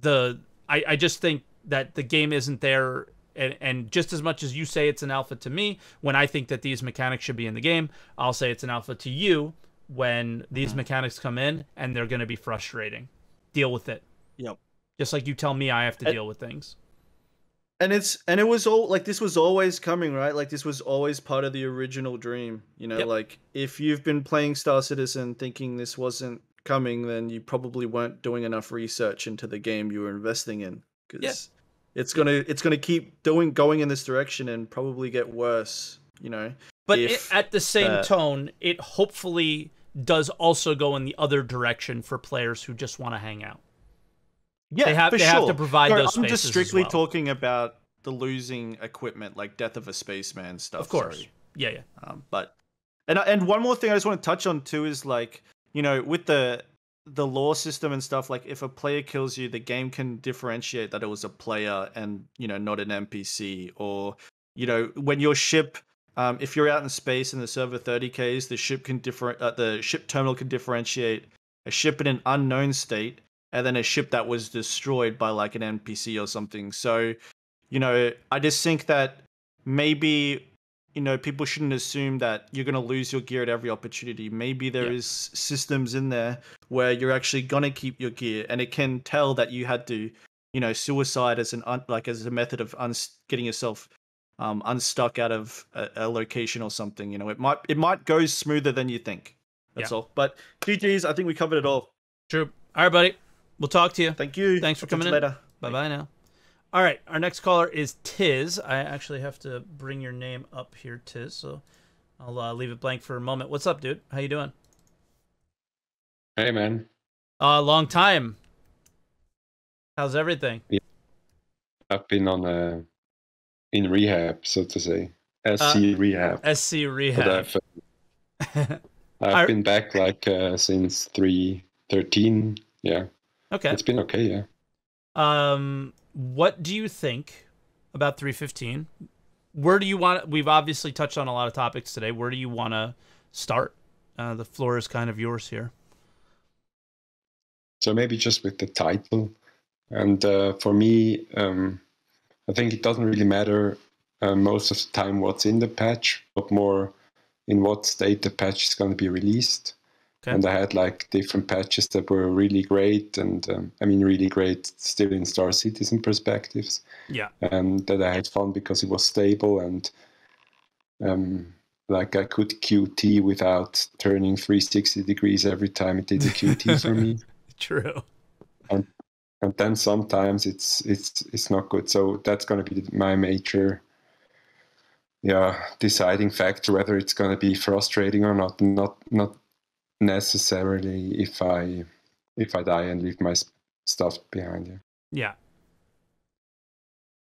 A: the i i just think that the game isn't there and, and just as much as you say it's an alpha to me when i think that these mechanics should be in the game i'll say it's an alpha to you when these
C: Mm-hmm.
A: mechanics come in and they're going to be frustrating deal with it
C: Yep.
A: just like you tell me I have to
C: And-
A: deal with things.
C: And it's and it was all like this was always coming, right? Like this was always part of the original dream. You know,
A: Yep.
C: like if you've been playing Star Citizen thinking this wasn't coming, then you probably weren't doing enough research into the game you were investing in. Because it's gonna it's gonna keep doing going in this direction and probably get worse. You know,
A: But it, at the same
C: that-
A: tone, it hopefully does also go in the other direction for players who just want to hang out.
C: Yeah,
A: they have-
C: for
A: they have to
C: sure.
A: provide those
C: I'm just strictly
A: well.
C: talking about the losing equipment, like Death of a Spaceman stuff.
A: Of course.
C: sorry.
A: Yeah, yeah.
C: Um, but and and one more thing I just want to touch on too is like you know with the the law system and stuff like if a player kills you the game can differentiate that it was a player and you know not an npc or you know when your ship um, if you're out in space and the server 30ks the ship can different uh, the ship terminal can differentiate a ship in an unknown state and then a ship that was destroyed by like an npc or something so you know i just think that maybe you know people shouldn't assume that you're going to lose your gear at every opportunity maybe there is
A: Yeah.
C: systems in there where you're actually going to keep your gear and it can tell that you had to you know suicide as an un- like as a method of uns- getting yourself um, unstuck out of a, a location or something you know it might it might go smoother than you think that's
A: Yeah.
C: all but ggs i think we covered it all
A: True. All right, buddy. We'll talk to you.
C: thank you
A: Thanks for
C: I'll
A: coming
C: you
A: in.
C: later
A: Bye bye now. All right, our next caller is Tiz. I actually have to bring your name up here, Tiz. So I'll uh, leave it blank for a moment. What's up, dude? How you doing?
D: Hey man,
A: Uh, long time. How's everything?
D: I've been on a in rehab, so to say, SC rehab.
A: SC
D: But
A: rehab.
D: I've uh, *laughs* I've
A: I-
D: been back like uh, since three thirteen. Yeah,
A: okay.
D: it's been okay. Yeah.
A: Um, what do you think about 315? Where do you want? We've obviously touched on a lot of topics today. Where do you want to start? Uh, the floor is kind of yours here.
D: So maybe just with the title, and uh, for me, um, I think it doesn't really matter uh, most of the time what's in the patch, but more in what state the patch is going to be released.
A: Okay.
D: And I had like different patches that were really great, and um, I mean really great still in Star Citizen perspectives,
A: Yeah.
D: and that I had fun because it was stable and um, like I could QT without turning 360 degrees every time it did a QT for me *laughs*
A: True.
D: and then sometimes it's it's it's not good so that's going to be my major yeah deciding factor whether it's going to be frustrating or not not not necessarily if i if i die and leave my stuff behind yeah.
A: Yeah.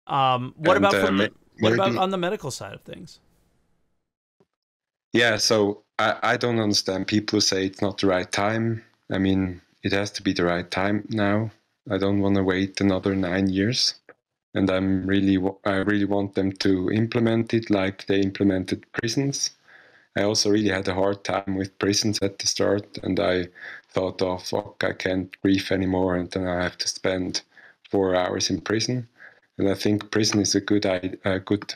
A: Um, what
D: And,
A: about
D: uh,
A: from the, what about on the medical side of things?
D: yeah so I, I don't understand. People who say it's not the right time. I mean it has to be the right time now. I don't want to wait another nine years and i'm really i really want them to implement it like they implemented prisons i also really had a hard time with prisons at the start and i thought oh fuck i can't grieve anymore and then i have to spend four hours in prison and i think prison is a good a good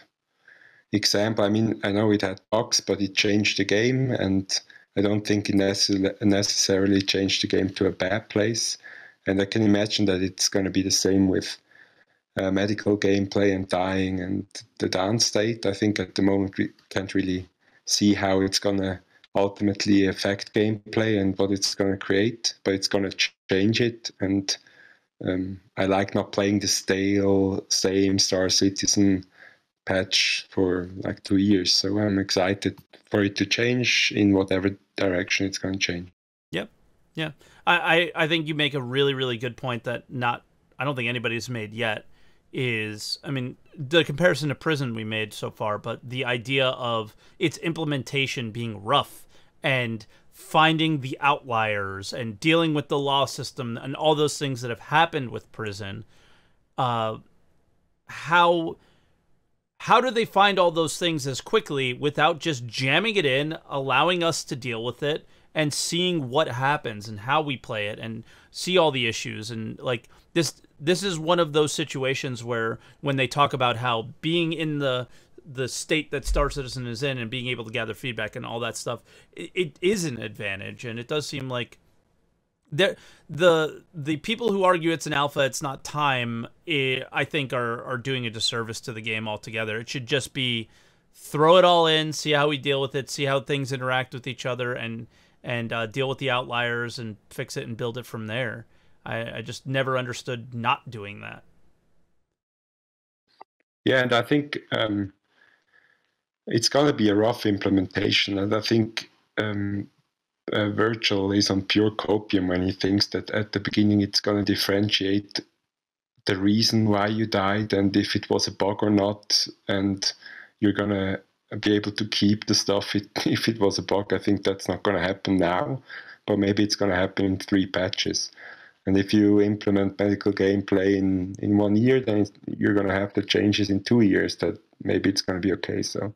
D: example. I mean, I know it had bugs, but it changed the game, and I don't think it necessarily changed the game to a bad place. And I can imagine that it's going to be the same with uh, medical gameplay and dying and the down state. I think at the moment we can't really see how it's going to ultimately affect gameplay and what it's going to create, but it's going to ch- change it. And um, I like not playing the stale, same Star Citizen patch for like two years. So I'm excited for it to change in whatever direction it's going to change. Yep. Yeah.
A: I, I, I think you make a really, really good point that not I don't think anybody's made yet is I mean, the comparison to prison we made so far, but the idea of its implementation being rough and finding the outliers and dealing with the law system and all those things that have happened with prison, uh how how do they find all those things as quickly without just jamming it in, allowing us to deal with it, and seeing what happens and how we play it and see all the issues and like this this is one of those situations where when they talk about how being in the the state that Star Citizen is in and being able to gather feedback and all that stuff, it, it is an advantage, and it does seem like there the the people who argue it's an alpha, it's not time. eh, I think are are doing a disservice to the game altogether. It should just be throw it all in, see how we deal with it, see how things interact with each other, and and uh, deal with the outliers and fix it and build it from there. I, I just never understood not doing that.
D: Yeah, and I think um, it's gonna be a rough implementation, and I think um, uh, is on pure copium when he thinks that at the beginning it's gonna differentiate the reason why you died and if it was a bug or not, and you're gonna be able to keep the stuff it, *laughs* if it was a bug. I think that's not gonna happen now, but maybe it's gonna happen in three patches. And if you implement medical gameplay in, in one year, then you're going to have the changes in two years. That maybe it's going to be okay. So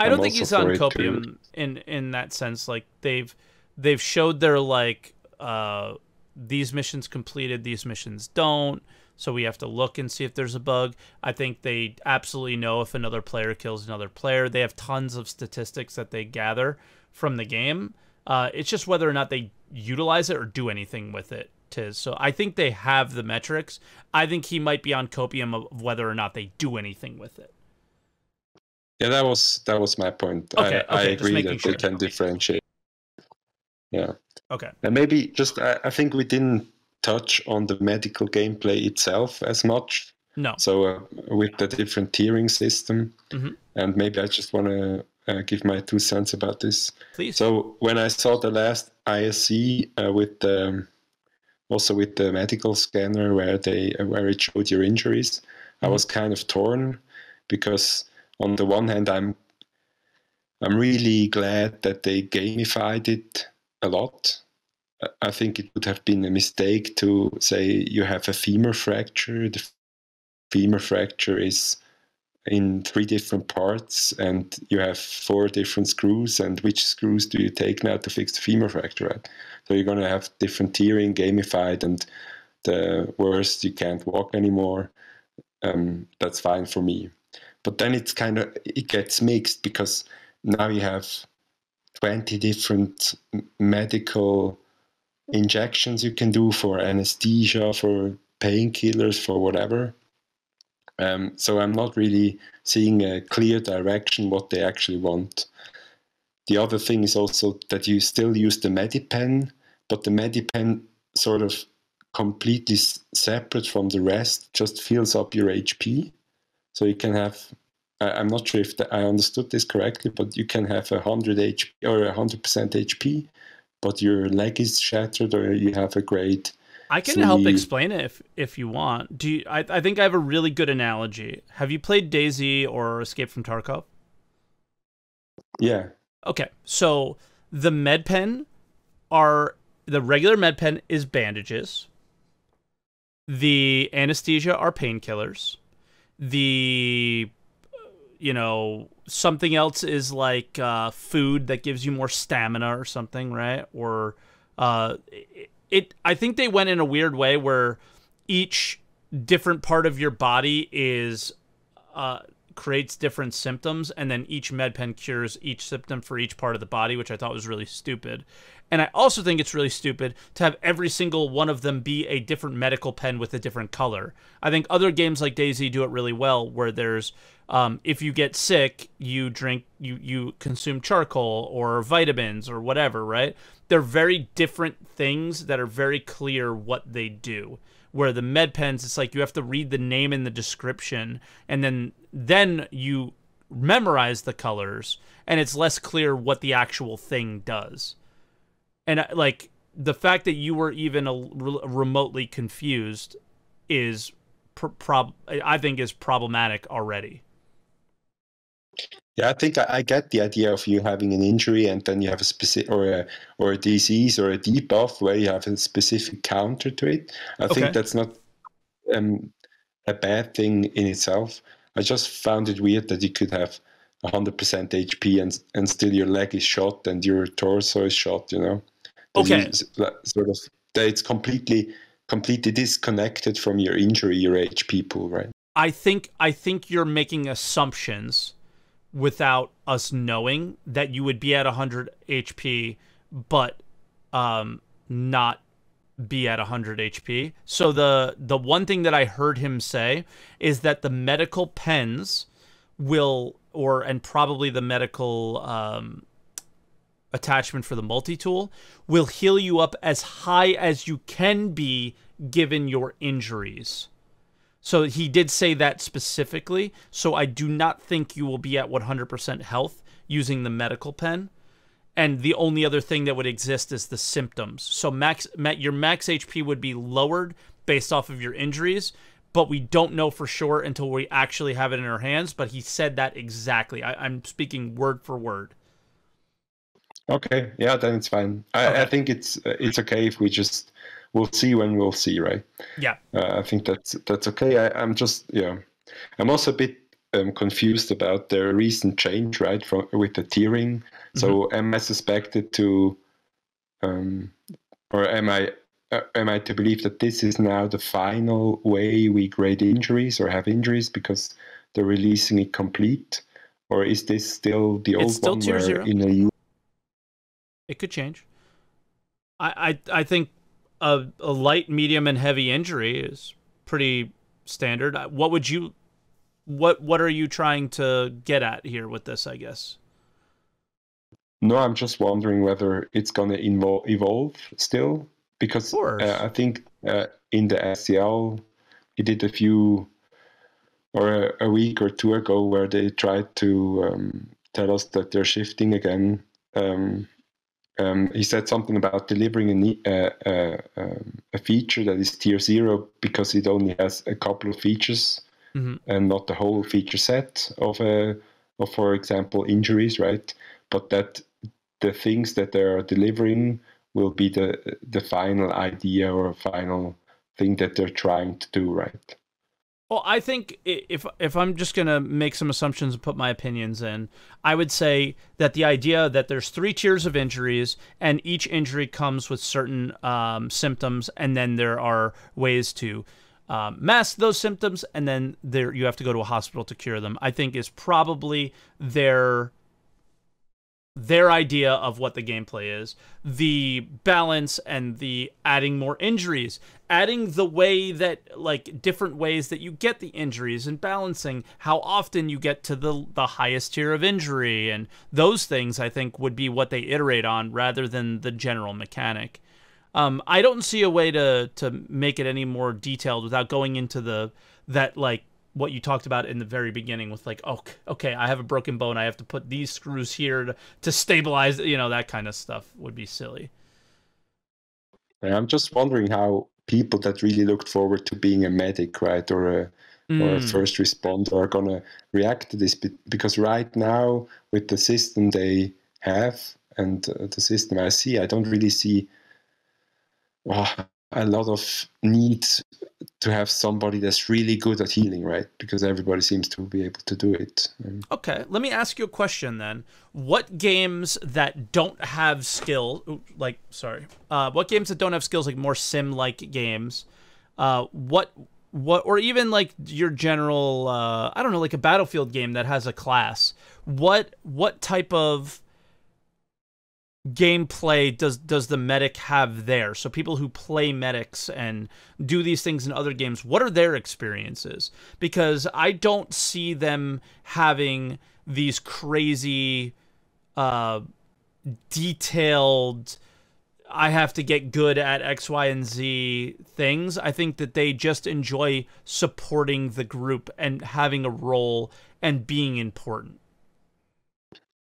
A: I
D: I'm
A: don't think he's on
D: for it to-
A: copium in in that sense. Like they've they've showed their like uh these missions completed, these missions don't. So we have to look and see if there's a bug. I think they absolutely know if another player kills another player. They have tons of statistics that they gather from the game. Uh, it's just whether or not they utilize it or do anything with it. Tiz. So I think they have the metrics. I think he might be on copium of whether or not they do anything with it.
D: Yeah, that was that was my point.
A: Okay,
D: I, I
A: okay, just
D: agree that
A: sure.
D: they can differentiate. Yeah,
A: Okay.
D: and maybe just I, I think we didn't touch on the medical gameplay itself as much.
A: No.
D: So uh, with the different tiering system,
A: Mhm.
D: and maybe I just want to uh, give my two cents about this.
A: Please.
D: So when I saw the last ISC uh, with the also with the medical scanner where they where it showed your injuries, I
A: Mhm.
D: was kind of torn because on the one hand I'm I'm really glad that they gamified it a lot. I- I think it would have been a mistake to say you have a femur fracture. The femur fracture is in three different parts and you have four different screws and which screws do you take now to fix the femur fracture right so you're going to have different tiering gamified and the worst you can't walk anymore. Um, that's fine for me. But then it's kind of it gets mixed because now you have 20 different medical injections you can do for anesthesia for painkillers for whatever um, so I'm not really seeing a clear direction what they actually want. The other thing is also that you still use the MediPen, but the MediPen sort of completely separate from the rest just fills up your HP. So you can have, I, I'm not sure if the, I understood this correctly, but you can have a 100 HP or a 100% HP, but your leg is shattered or you have a great
A: I can help explain it if if you want. Do you, I? I think I have a really good analogy. Have you played DayZ or Escape from Tarkov?
D: yeah
A: Okay, so the med pen are the regular med pen is bandages. The anesthesia are painkillers. The you know something else is like uh, food that gives you more stamina or something, right? Or uh, it. I think they went in a weird way where each different part of your body is uh, creates different symptoms, and then each med pen cures each symptom for each part of the body, which I thought was really stupid. And I also think it's really stupid to have every single one of them be a different medical pen with a different color. I think other games like DayZ do it really well, where there's um, if you get sick, you drink, you you consume charcoal or vitamins or whatever, right? They're very different things that are very clear what they do. Where the med pens it's like you have to read the name in the description and then then you memorize the colors and it's less clear what the actual thing does. And uh, like the fact that you were even a, re- remotely confused is pr- prob i think is problematic already
D: Yeah, I think I, I get the idea of you having an injury and then you have a specific or a or a disease or a debuff where you have a specific counter to it. I
A: Okay.
D: think that's not um, a bad thing in itself. I just found it weird that you could have 100% HP and and still your leg is shot and your torso is shot. You know. You
A: Okay.
D: s- Sort of that it's completely completely disconnected from your injury, your HP pool, right?
A: I think I think you're making assumptions without us knowing that you would be at 100 HP but um not be at 100 HP. So the the one thing that I heard him say is that the medical pens will or and probably the medical um attachment for the multi-tool will heal you up as high as you can be given your injuries. So he did say that specifically. So I do not think you will be at 100% health using the medical pen. And the only other thing that would exist is the symptoms. So max, your max HP would be lowered based off of your injuries, but we don't know for sure until we actually have it in our hands. But he said that exactly. I, am speaking word for word.
D: Okay, yeah, then it's fine. I, okay. I think it's uh, it's okay if we just we'll see when we'll see, right?
A: Yeah.
D: Uh, I think that's that's okay. I, I'm just yeah. I'm also a bit um, confused about the recent change, right, from with the tiering. Mm-hmm. So am I suspected to, um, or am I uh, am I to believe that this is now the final way we grade injuries or have injuries because they're releasing it complete, or is this still the old
A: still
D: one
A: where zero.
D: in a
A: it could change. I I, I think a, a light, medium, and heavy injury is pretty standard. What would you what what are you trying to get at here with this? I guess.
D: No, I'm just wondering whether it's going to involve, evolve still because uh, I think uh, in the SCL he did a few or a, a, week or two ago where they tried to um, tell us that they're shifting again. Um, um, he said something about delivering a, uh, uh, um, a feature that is tier zero because it only has a couple of features mm-hmm. and not the whole feature set of, uh, of, for example, injuries, right? But that the things that they are delivering will be the the final idea or final thing that they're trying to do, right?
A: Well, I think if if I'm just gonna make some assumptions and put my opinions in, I would say that the idea that there's three tiers of injuries and each injury comes with certain um, symptoms, and then there are ways to um, mask those symptoms, and then there you have to go to a hospital to cure them. I think is probably their their idea of what the gameplay is, the balance and the adding more injuries, adding the way that like different ways that you get the injuries and balancing how often you get to the the highest tier of injury and those things I think would be what they iterate on rather than the general mechanic. Um, I don't see a way to to make it any more detailed without going into the that like what you talked about in the very beginning with like oh okay i have a broken bone i have to put these screws here to, to stabilize you know that kind of stuff would be silly
D: i'm just wondering how people that really looked forward to being a medic right or a mm. or a mm. first responder are gonna react to this because right now with the system they have and uh, the system i see i don't really see oh, a lot of need to have somebody that's really good at healing, right? Because everybody seems to be able to do it.
A: Okay, let me ask you a question then. What games that don't have skill, like sorry, uh, what games that don't have skills, like more sim-like games, uh, what what or even like your general, uh, I don't know, like a battlefield game that has a class. What what type of gameplay does does the medic have there? So people who play medics and do these things in other games, what are their experiences? Because I don't see them having these crazy uh detailed I have to get good at X, Y, and Z things. I think that they just enjoy supporting the group and having a role and being important.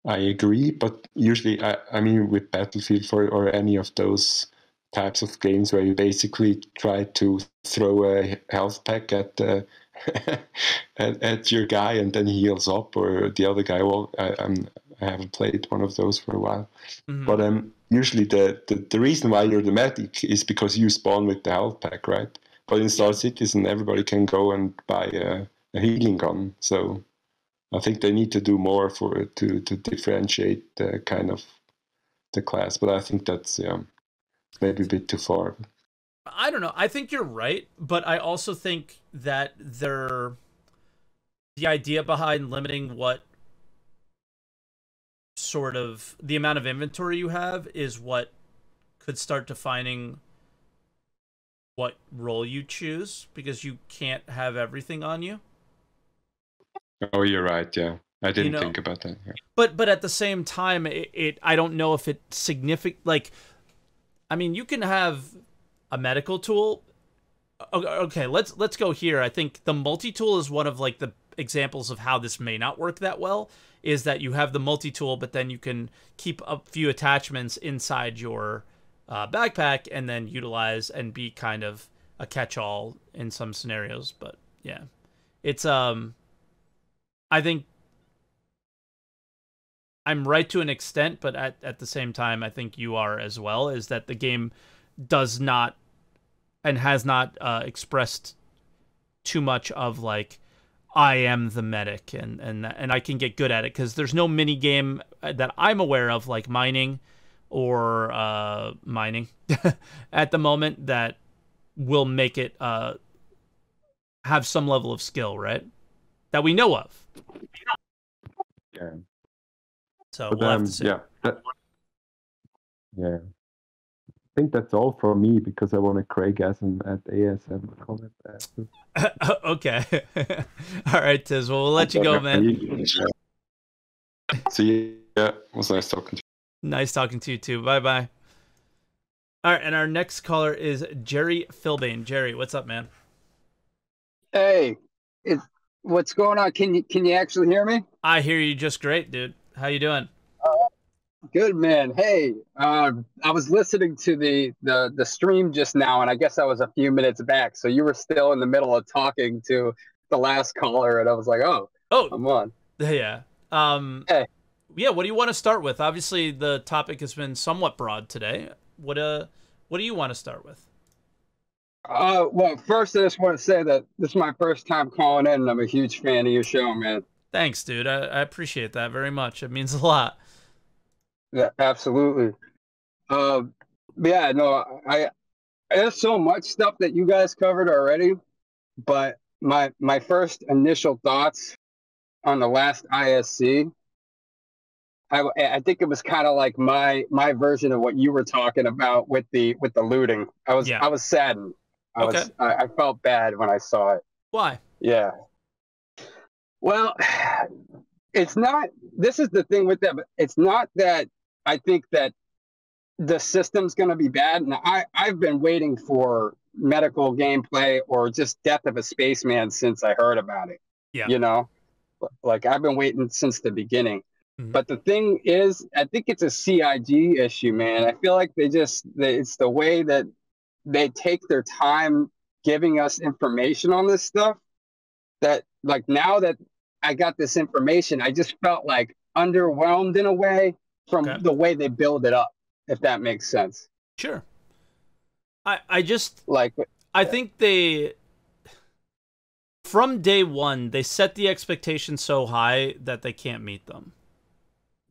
D: I agree, but usually, I, I mean, with Battlefield for or any of those types of games where you basically try to throw a health pack at uh, *laughs* at, at, your guy and then he heals up, or the other guy. Well, I, I'm I haven't played one of those for a while, mm-hmm. but um, usually the, the the reason why you're the medic is because you spawn with the health pack, right? But in Star Citizen, everybody can go and buy a, a healing gun, so I think they need to do more for to to differentiate the kind of the class, but I think that's yeah, maybe a bit too far.
A: I don't know. I think you're right, but I also think that they're the idea behind limiting what sort of the amount of inventory you have is what could start defining what role you choose because you can't have everything on you.
D: Oh, you're right. Yeah, I didn't you know? think about that. Yeah.
A: But but at the same time, it, it I don't know if it significant like, I mean, you can have a medical tool okay, let's let's go here. I think the multi-tool is one of like the examples of how this may not work that well is that you have the multi-tool but then you can keep a few attachments inside your uh, backpack and then utilize and be kind of a catch-all in some scenarios but yeah it's um i think i'm right to an extent but at, at the same time i think you are as well is that the game does not and has not uh, expressed too much of like I am the medic and and and I can get good at it because there's no mini game that I'm aware of like mining or uh, mining *laughs* at the moment that will make it uh, have some level of skill, right? That we know of.
D: Yeah.
A: So
D: But
A: we'll have
D: um,
A: to see.
D: yeah, that- yeah. I think that's all for me because I want to Craigasm at ASM. Call it that. *laughs*
A: okay. *laughs* All right, Tiz. Well, we'll let you go, man.
D: See you. Yeah, it was nice talking to you.
A: Nice talking to you too. Bye bye. All right, and our next caller is Jerry Philbane. Jerry, what's up, man?
E: Hey, it's what's going on? Can you can you actually hear me?
A: I hear you just great, dude. How you doing?
E: Good man. Hey, um, I was listening to the, the the stream just now, and I guess I was a few minutes back. So you were still in the middle of talking to the last caller, and I was like, oh,
A: Oh,
E: I'm on. *laughs*
A: yeah. Um,
E: Hey.
A: yeah. What do you want to start with? Obviously, the topic has been somewhat broad today. What uh, what do you want to start with?
E: Uh, well, first I just want to say that this is my first time calling in, and I'm a huge fan of your show, man.
A: Thanks, dude. I, I appreciate that very much. It means a lot.
E: Yeah, absolutely. Um, yeah, no, I there's so much stuff that you guys covered already, but my my first initial thoughts on the last ISC, I I think it was kind of like my my version of what you were talking about with the with the looting. I was
A: Yeah.
E: I was saddened. I
A: Okay.
E: was I, I felt bad when I saw it.
A: Why?
E: Yeah. Well, it's not. This is the thing with them. It's not that I think that the system's going to be bad. And I I've been waiting for medical gameplay or just Death of a Spaceman since I heard about it.
A: Yeah.
E: You know, like I've been waiting since the beginning.
A: Mhm.
E: But the thing is, I think it's a CIG issue, man. I feel like they just they, it's the way that they take their time giving us information on this stuff that like now that I got this information, I just felt like underwhelmed in a way from
A: Okay.
E: the way they build it up, if that makes sense.
A: Sure. I I just
E: Like
A: I think they from day one they set the expectations so high that they can't meet them.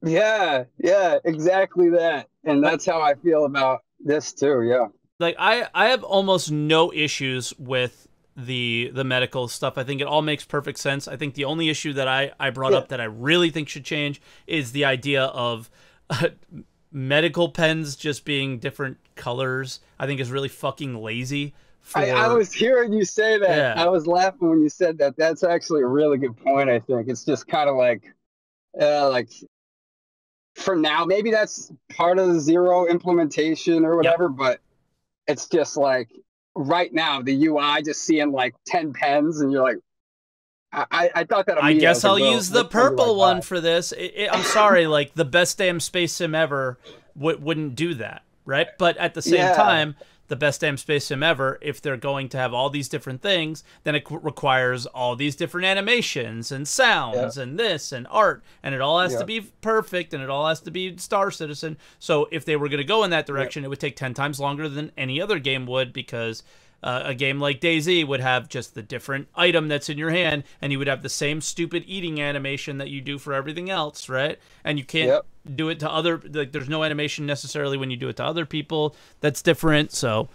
E: yeah, yeah, exactly that. And that's how I feel about this too, yeah.
A: Like I I have almost no issues with the the medical stuff. I think it all makes perfect sense. I think the only issue that I I brought
E: Yeah.
A: up that I really think should change is the idea of *laughs* medical pens just being different colors. I think is really fucking lazy. For,
E: I, I was hearing you say that.
A: Yeah.
E: I was laughing when you said that. That's actually a really good point, I think. It's just kind of like uh like for now, maybe that's part of the zero implementation or whatever, but it's just like right now the UI just seeing like ten pens and you're like I, I, I thought that
A: I guess I'll
E: like,
A: use the
E: it's gonna be
A: purple
E: like
A: one for this. It, it- I'm sorry, like the best damn space sim ever w- wouldn't do that, right? But at the same
E: Yeah.
A: time, the best damn space sim ever, if they're going to have all these different things, then it qu- requires all these different animations and sounds and this and art, and it all has
E: Yeah.
A: to be perfect and it all has to be Star Citizen. So if they were going to go in that direction, it would take ten times longer than any other game would because uh, a game like DayZ would have just the different item that's in your hand, and you would have the same stupid eating animation that you do for everything else, right? And you can't
E: Yep.
A: do it to other like. There's no animation necessarily when you do it to other people. That's different. So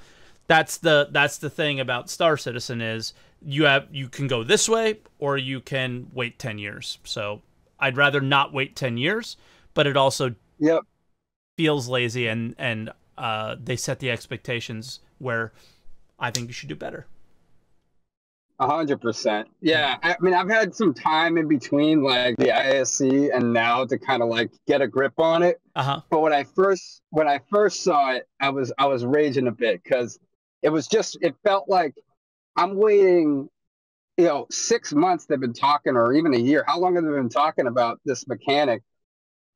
A: that's the that's the thing about Star Citizen is you have you can go this way or you can wait ten years. So I'd rather not wait ten years, but it also
E: Yep.
A: feels lazy and and uh, they set the expectations where I think you should do better.
E: A hundred percent. Yeah. I mean, I've had some time in between like the ISC and now to kind of like get a grip on it.
A: Uh huh.
E: But when I first when I first saw it, I was I was raging a bit because it was just it felt like I'm waiting, you know, six months they've been talking, or even a year. How long have they been talking about this mechanic?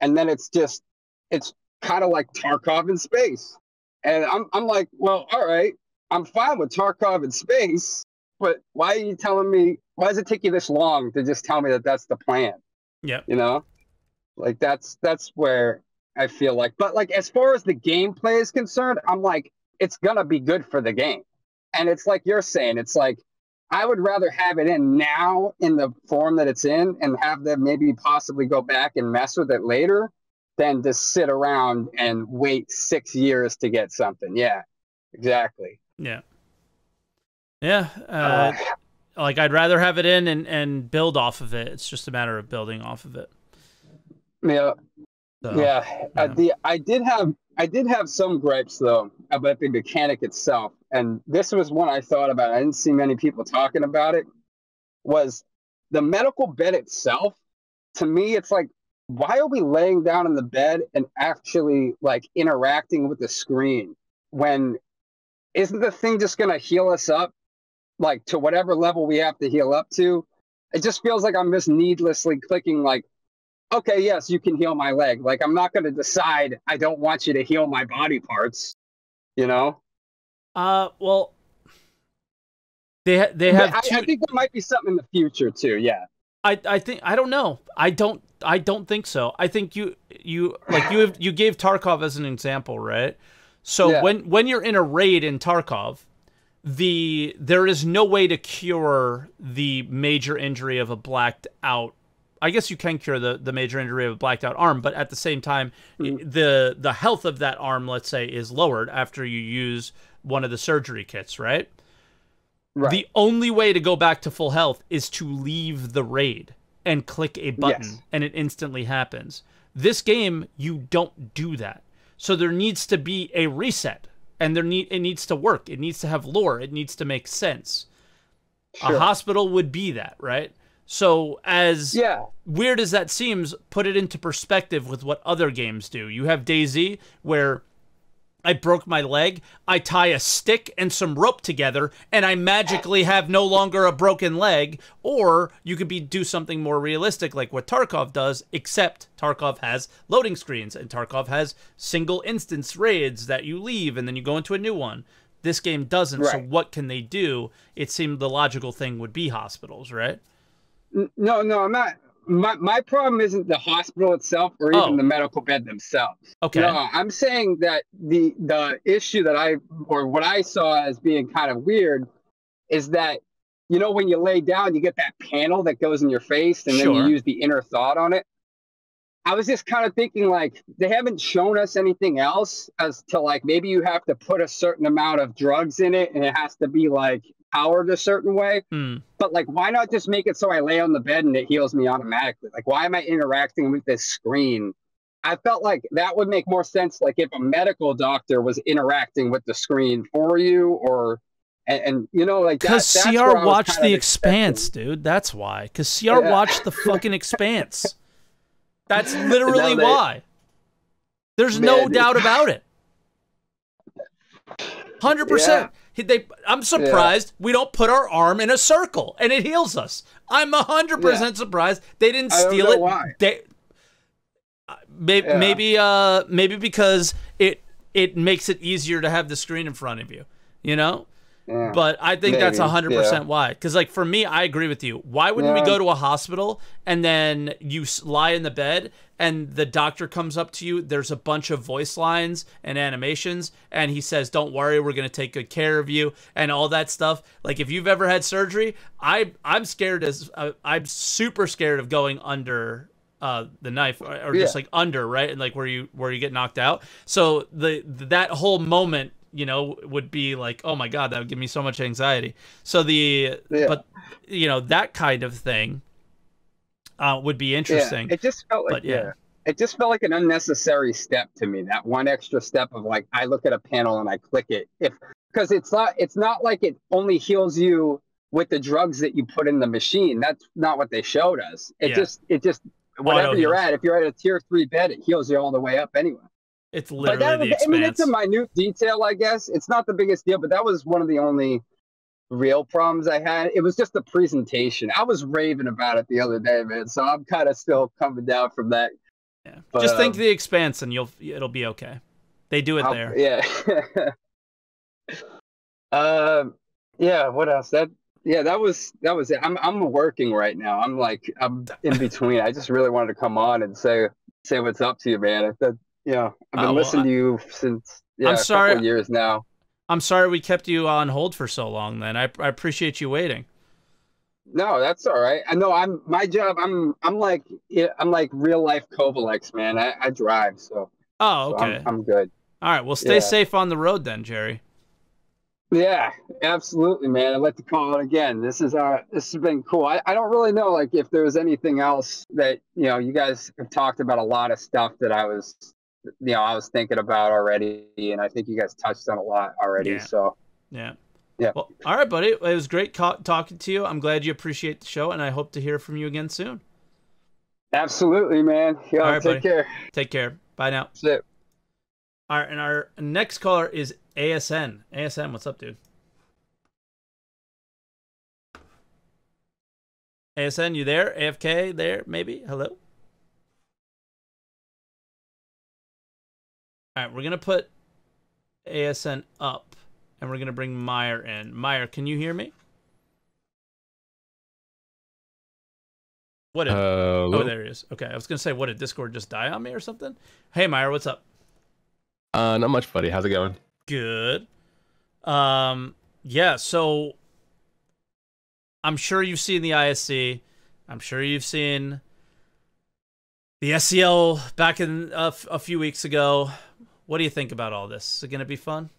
E: And then it's just, it's kind of like Tarkov in space. And I'm, I'm like, well, all right, I'm fine with Tarkov in space, but why are you telling me? Why does it take you this long to just tell me that that's the plan?
A: Yeah.
E: You know, like that's that's where I feel like. But like as far as the gameplay is concerned, I'm like, it's gonna be good for the game. And it's like you're saying, it's like I would rather have it in now in the form that it's in and have them maybe possibly go back and mess with it later than to sit around and wait six years to get something. Yeah, exactly.
A: Yeah. Yeah. Uh, like I'd rather have it in and, and build off of it. It's just a matter of building off of it.
E: Yeah.
A: So,
E: yeah. Uh,
A: yeah.
E: the I did have I did have some gripes though about the mechanic itself, and this was one I thought about. I didn't see many people talking about it. Was the medical bed itself? To me, it's like, why are we laying down in the bed and actually like interacting with the screen when isn't the thing just gonna heal us up like to whatever level we have to heal up to? It just feels like I'm just needlessly clicking like okay, yes, you can heal my leg. Like I'm not going to decide I don't want you to heal my body parts. You know?
A: Uh, well, they ha- they have
E: I,
A: two.
E: I think there might be something in the future too. Yeah.
A: I, I think I don't know. I don't I don't think so. I think you you like you have you gave Tarkov as an example, right? So
E: Yeah.
A: when when you're in a raid in Tarkov, the there is no way to cure the major injury of a blacked out I guess you can cure the, the major injury of a blacked out arm, but at the same time, hmm. y- the the health of that arm, let's say, is lowered after you use one of the surgery kits, right?
E: Right.
A: The only way to go back to full health is to leave the raid and click a button,
E: Yes.
A: and it instantly happens. This game, you don't do that. So there needs to be a reset, and there need it needs to work. It needs to have lore. It needs to make sense.
E: Sure.
A: A hospital would be that, right? So as
E: yeah.
A: weird as that seems, put it into perspective with what other games do. You have DayZ, where I broke my leg, I tie a stick and some rope together, and I magically have no longer a broken leg. Or you could be do something more realistic, like what Tarkov does, except Tarkov has loading screens and Tarkov has single instance raids that you leave and then you go into a new one. This game doesn't. So what can they do? It seemed the logical thing would be hospitals, right?
E: No, no, I'm not. My my problem isn't the hospital itself or even
A: Oh.
E: the medical bed themselves.
A: Okay.
E: No, I'm saying that the the issue that I or what I saw as being kind of weird is that you know when you lay down you get that panel that goes in your face and then you use the inner thought on it. I was just kind of thinking like they haven't shown us anything else as to like maybe you have to put a certain amount of drugs in it and it has to be like powered a certain way.
A: Hmm.
E: But like, why not just make it so I lay on the bed and it heals me automatically? Like, why am I interacting with this screen? I felt like that would make more sense. Like, if a medical doctor was interacting with the screen for you, or and, and you know, like
A: Because
E: that's
A: CR watched The Expanse, dude. That's why. Because CR
E: Yeah.
A: watched the fucking Expanse. *laughs* That's literally why. There's no
E: Man,
A: doubt about it. *laughs* Hundred percent. They. I'm surprised we don't put our arm in a circle and it heals us. I'm hundred percent surprised they didn't
E: I don't
A: steal
E: know
A: it.
E: why.
A: They. Maybe,
E: Yeah.
A: maybe uh maybe because it it makes it easier to have the screen in front of you, you know?
E: Yeah.
A: But I think that's
E: Maybe,
A: hundred
E: yeah.
A: percent why. Because like for me, I agree with you. Why wouldn't we go to a hospital and then you lie in the bed and the doctor comes up to you? There's a bunch of voice lines and animations, and he says, "Don't worry, we're gonna take good care of you," and all that stuff. Like if you've ever had surgery, I I'm scared as uh, I'm super scared of going under uh the knife or, or just like under right and like where you where you get knocked out so the that whole moment you know would be like oh my god that would give me so much anxiety so the
E: Yeah.
A: but you know that kind of thing uh would be
E: Yeah,
A: interesting
E: it just felt like
A: but yeah.
E: yeah. It just felt like an unnecessary step to me. That one extra step of like I look at a panel and I click it. If because it's not it's not like it only heals you with the drugs that you put in the machine. That's not what they showed us. It
A: Yeah.
E: just it just whatever
A: Auto
E: you're
A: heals.
E: at, if you're at a tier three bed, it heals you all the way up anyway.
A: It's literally
E: that,
A: the
E: I mean, it's a minute detail, I guess. It's not the biggest deal, but that was one of the only real problems I had. It was just the presentation. I was raving about it the other day, man. So I'm kind of still coming down from that.
A: Yeah.
E: But,
A: Just think
E: um,
A: the expanse and you'll it'll be okay. They do it
E: I'll-
A: there.
E: Yeah. *laughs* um. Yeah. What else? That. Yeah. That was. That was it. I'm. I'm working right now. I'm like. I'm in between. I just really wanted to come on and say say what's up to you, man. That. Know, I've been
A: Oh, well,
E: listening to you since. Yeah,
A: I'm sorry.
E: years now.
A: I'm sorry we kept you on hold for so long. Then I, I appreciate you waiting.
E: No, that's all right. I know. I'm my job. I'm. I'm like. I'm like real life Covalex, man. I, I drive, so,
A: Oh,
E: so
A: okay.
E: I'm, I'm good.
A: All right. Well, stay
E: Yeah.
A: safe on the road then, Jerry.
E: Yeah, absolutely, man. I'd like to call it again. This is uh this has been cool. I, I don't really know like if there was anything else that you know you guys have talked about a lot of stuff that I was you know I was thinking about already, and I think you guys touched on a lot already.
A: Yeah.
E: So
A: Yeah.
E: Yeah.
A: Well, all right, buddy. It was great talking to you. I'm glad you appreciate the show, and I hope to hear from you again soon.
E: absolutely, man. Yeah,
A: All right,
E: take
A: buddy.
E: care.
A: Take care. Bye now.
E: That's it.
A: All right, and our next caller is ASN. ASN, what's up, dude? ASN, you there? AFK there? Maybe? Hello? All right, we're going to put ASN up and we're going to bring Meyer in. Meyer, can you hear me? What did,
F: Hello?
A: Oh, there he is. Okay, I was going to say, what did Discord just die on me or something? Hey, Meyer, what's up?
F: Uh, not much, buddy. How's it going?
A: Good. Um, yeah, so I'm sure you've seen the ISC. I'm sure you've seen the SEL back in a, f- a few weeks ago. What do you think about all this? Is it going to be fun?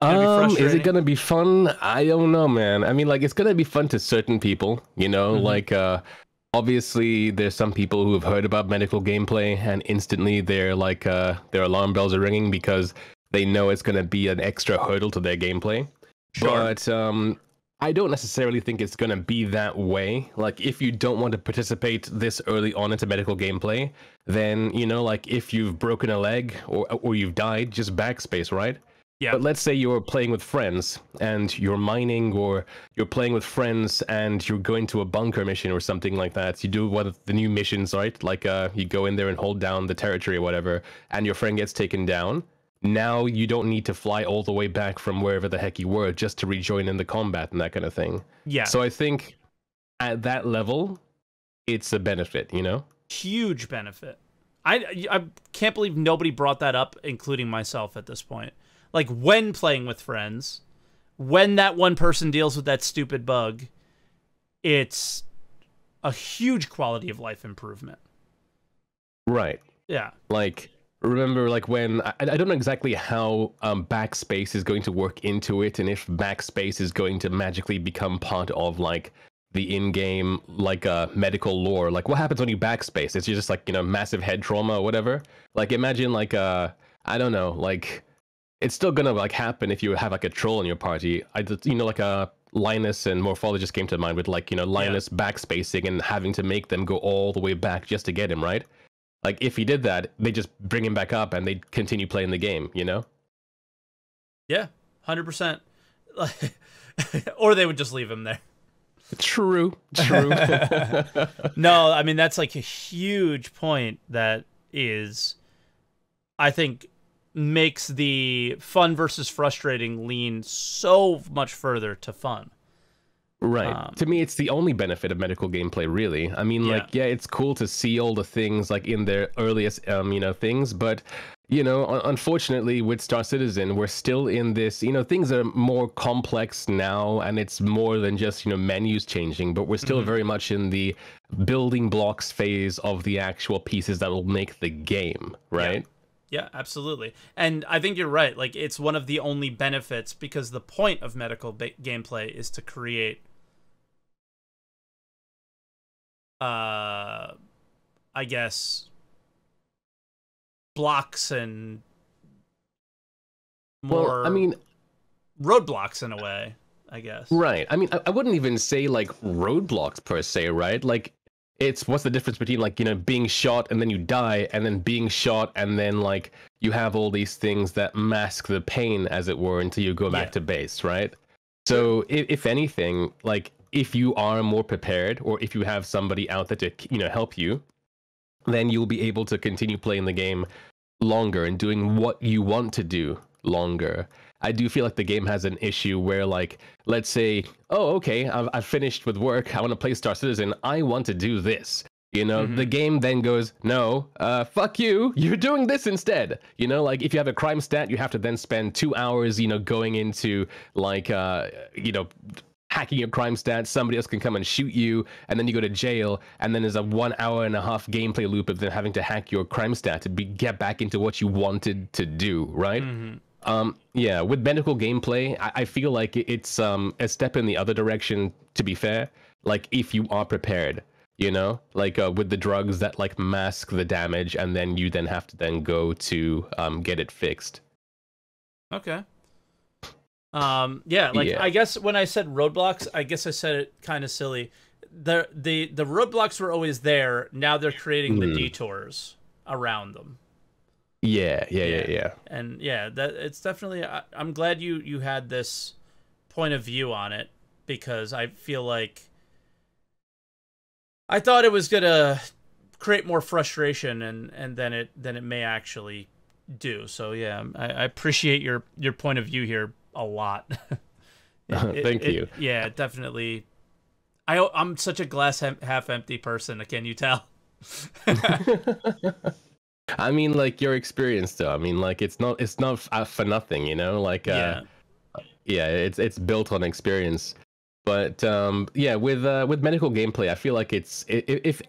F: Um, is it gonna be fun? I don't know, man. I mean, like, it's gonna be fun to certain people, you know.
A: Mhm.
F: Like, uh, obviously, there's some people who have heard about medical gameplay, and instantly their like uh, their alarm bells are ringing because they know it's gonna be an extra hurdle to their gameplay. But um, I don't necessarily think it's gonna be that way. Like, if you don't want to participate this early on into medical gameplay, then you know, like, if you've broken a leg or or you've died, just backspace, right?
A: Yeah.
F: But let's say you're playing with friends and you're mining or you're playing with friends and you're going to a bunker mission or something like that. You do one of the new missions, right? Like uh you go in there and hold down the territory or whatever, and your friend gets taken down. Now you don't need to fly all the way back from wherever the heck you were just to rejoin in the combat and that kind of thing.
A: yeah.
F: So I think at that level, it's a benefit, you know?
A: huge benefit. I I can't believe nobody brought that up, including myself at this point. Like when playing with friends, when that one person deals with that stupid bug, it's a huge quality of life improvement.
F: Right.
A: Yeah.
F: like remember like when I, I don't know exactly how um, backspace is going to work into it and if backspace is going to magically become part of like the in-game like uh, medical lore. Like what happens when you backspace? It's just like you know massive head trauma or whatever. Like imagine like uh i don't know like it's still gonna like happen if you have like a troll in your party. I you know like a linus and Morphologis came to mind with like you know linus backspacing and having to make them go all the way back just to get him right like if he did that, they just bring him back up and they continue playing the game, you know?
A: Yeah. Hundred percent. *laughs* Or they would just leave him there.
F: True, true. *laughs*
A: No, I mean that's like a huge point that is I think makes the fun versus frustrating lean so much further to fun.
F: Right.
A: Um,
F: to me, it's the only benefit of medical gameplay, really. I mean, like, yeah, it's cool to see all the things like in their earliest, um, you know, things, but you know, unfortunately, with Star Citizen, we're still in this. You know, things are more complex now, and it's more than just you know menus changing. But we're still
A: Mhm.
F: very much in the building blocks phase of the actual pieces that will make the game, right?
A: Yeah, absolutely. And I think you're right. Like it's one of the only benefits because the point of medical ba- gameplay is to create uh I guess blocks and more
F: Well, I mean,
A: roadblocks in a way, I guess.
F: Right. I mean, I, I wouldn't even say like roadblocks per se, right? Like, it's what's the difference between like, you know, being shot and then you die, and then being shot and then like you have all these things that mask the pain, as it were, until you go back
A: Yeah.
F: to base, right? So if, if anything, like if you are more prepared, or if you have somebody out there to you know help you, then you'll be able to continue playing the game longer and doing what you want to do longer. I do feel like the game has an issue where, like, let's say, oh, okay, I've, I've finished with work. I want to play Star Citizen. I want to do this. You know,
A: Mhm.
F: the game then goes, no, uh, fuck you. *laughs* You're doing this instead. You know, like if you have a crime stat, you have to then spend two hours, you know, going into like, uh, you know, hacking your crime stat. Somebody else can come and shoot you, and then you go to jail. And then there's a one hour and a half gameplay loop of then having to hack your crime stat to be, get back into what you wanted to do, right?
A: Mhm.
F: Um, yeah, with medical gameplay, I, I feel like it's um a step in the other direction. To be fair, like if you are prepared, you know, like uh, with the drugs that like mask the damage, and then you then have to then go to um get it fixed.
A: Okay. Um. Yeah. Like
F: Yeah.
A: I guess when I said roadblocks, I guess I said it kind of silly. The the the roadblocks were always there. Now they're creating the
F: Mhm.
A: detours around them.
F: Yeah, yeah, yeah,
A: Yeah.
F: yeah.
A: and yeah that it's definitely I, i'm glad you you had this point of view on it because i feel like i thought it was gonna create more frustration and and then it then it may actually do so yeah i, I appreciate your your point of view here a lot *laughs* *laughs* It-
F: Thank
A: it-
F: you.
A: yeah definitely i i'm such a glass half empty person can you tell *laughs*
F: I mean, like your experience, though. I mean, like it's not it's not f- uh, for nothing, you know. Like, uh,
A: yeah
F: yeah it's it's built on experience but um yeah with uh with medical gameplay i feel like it's if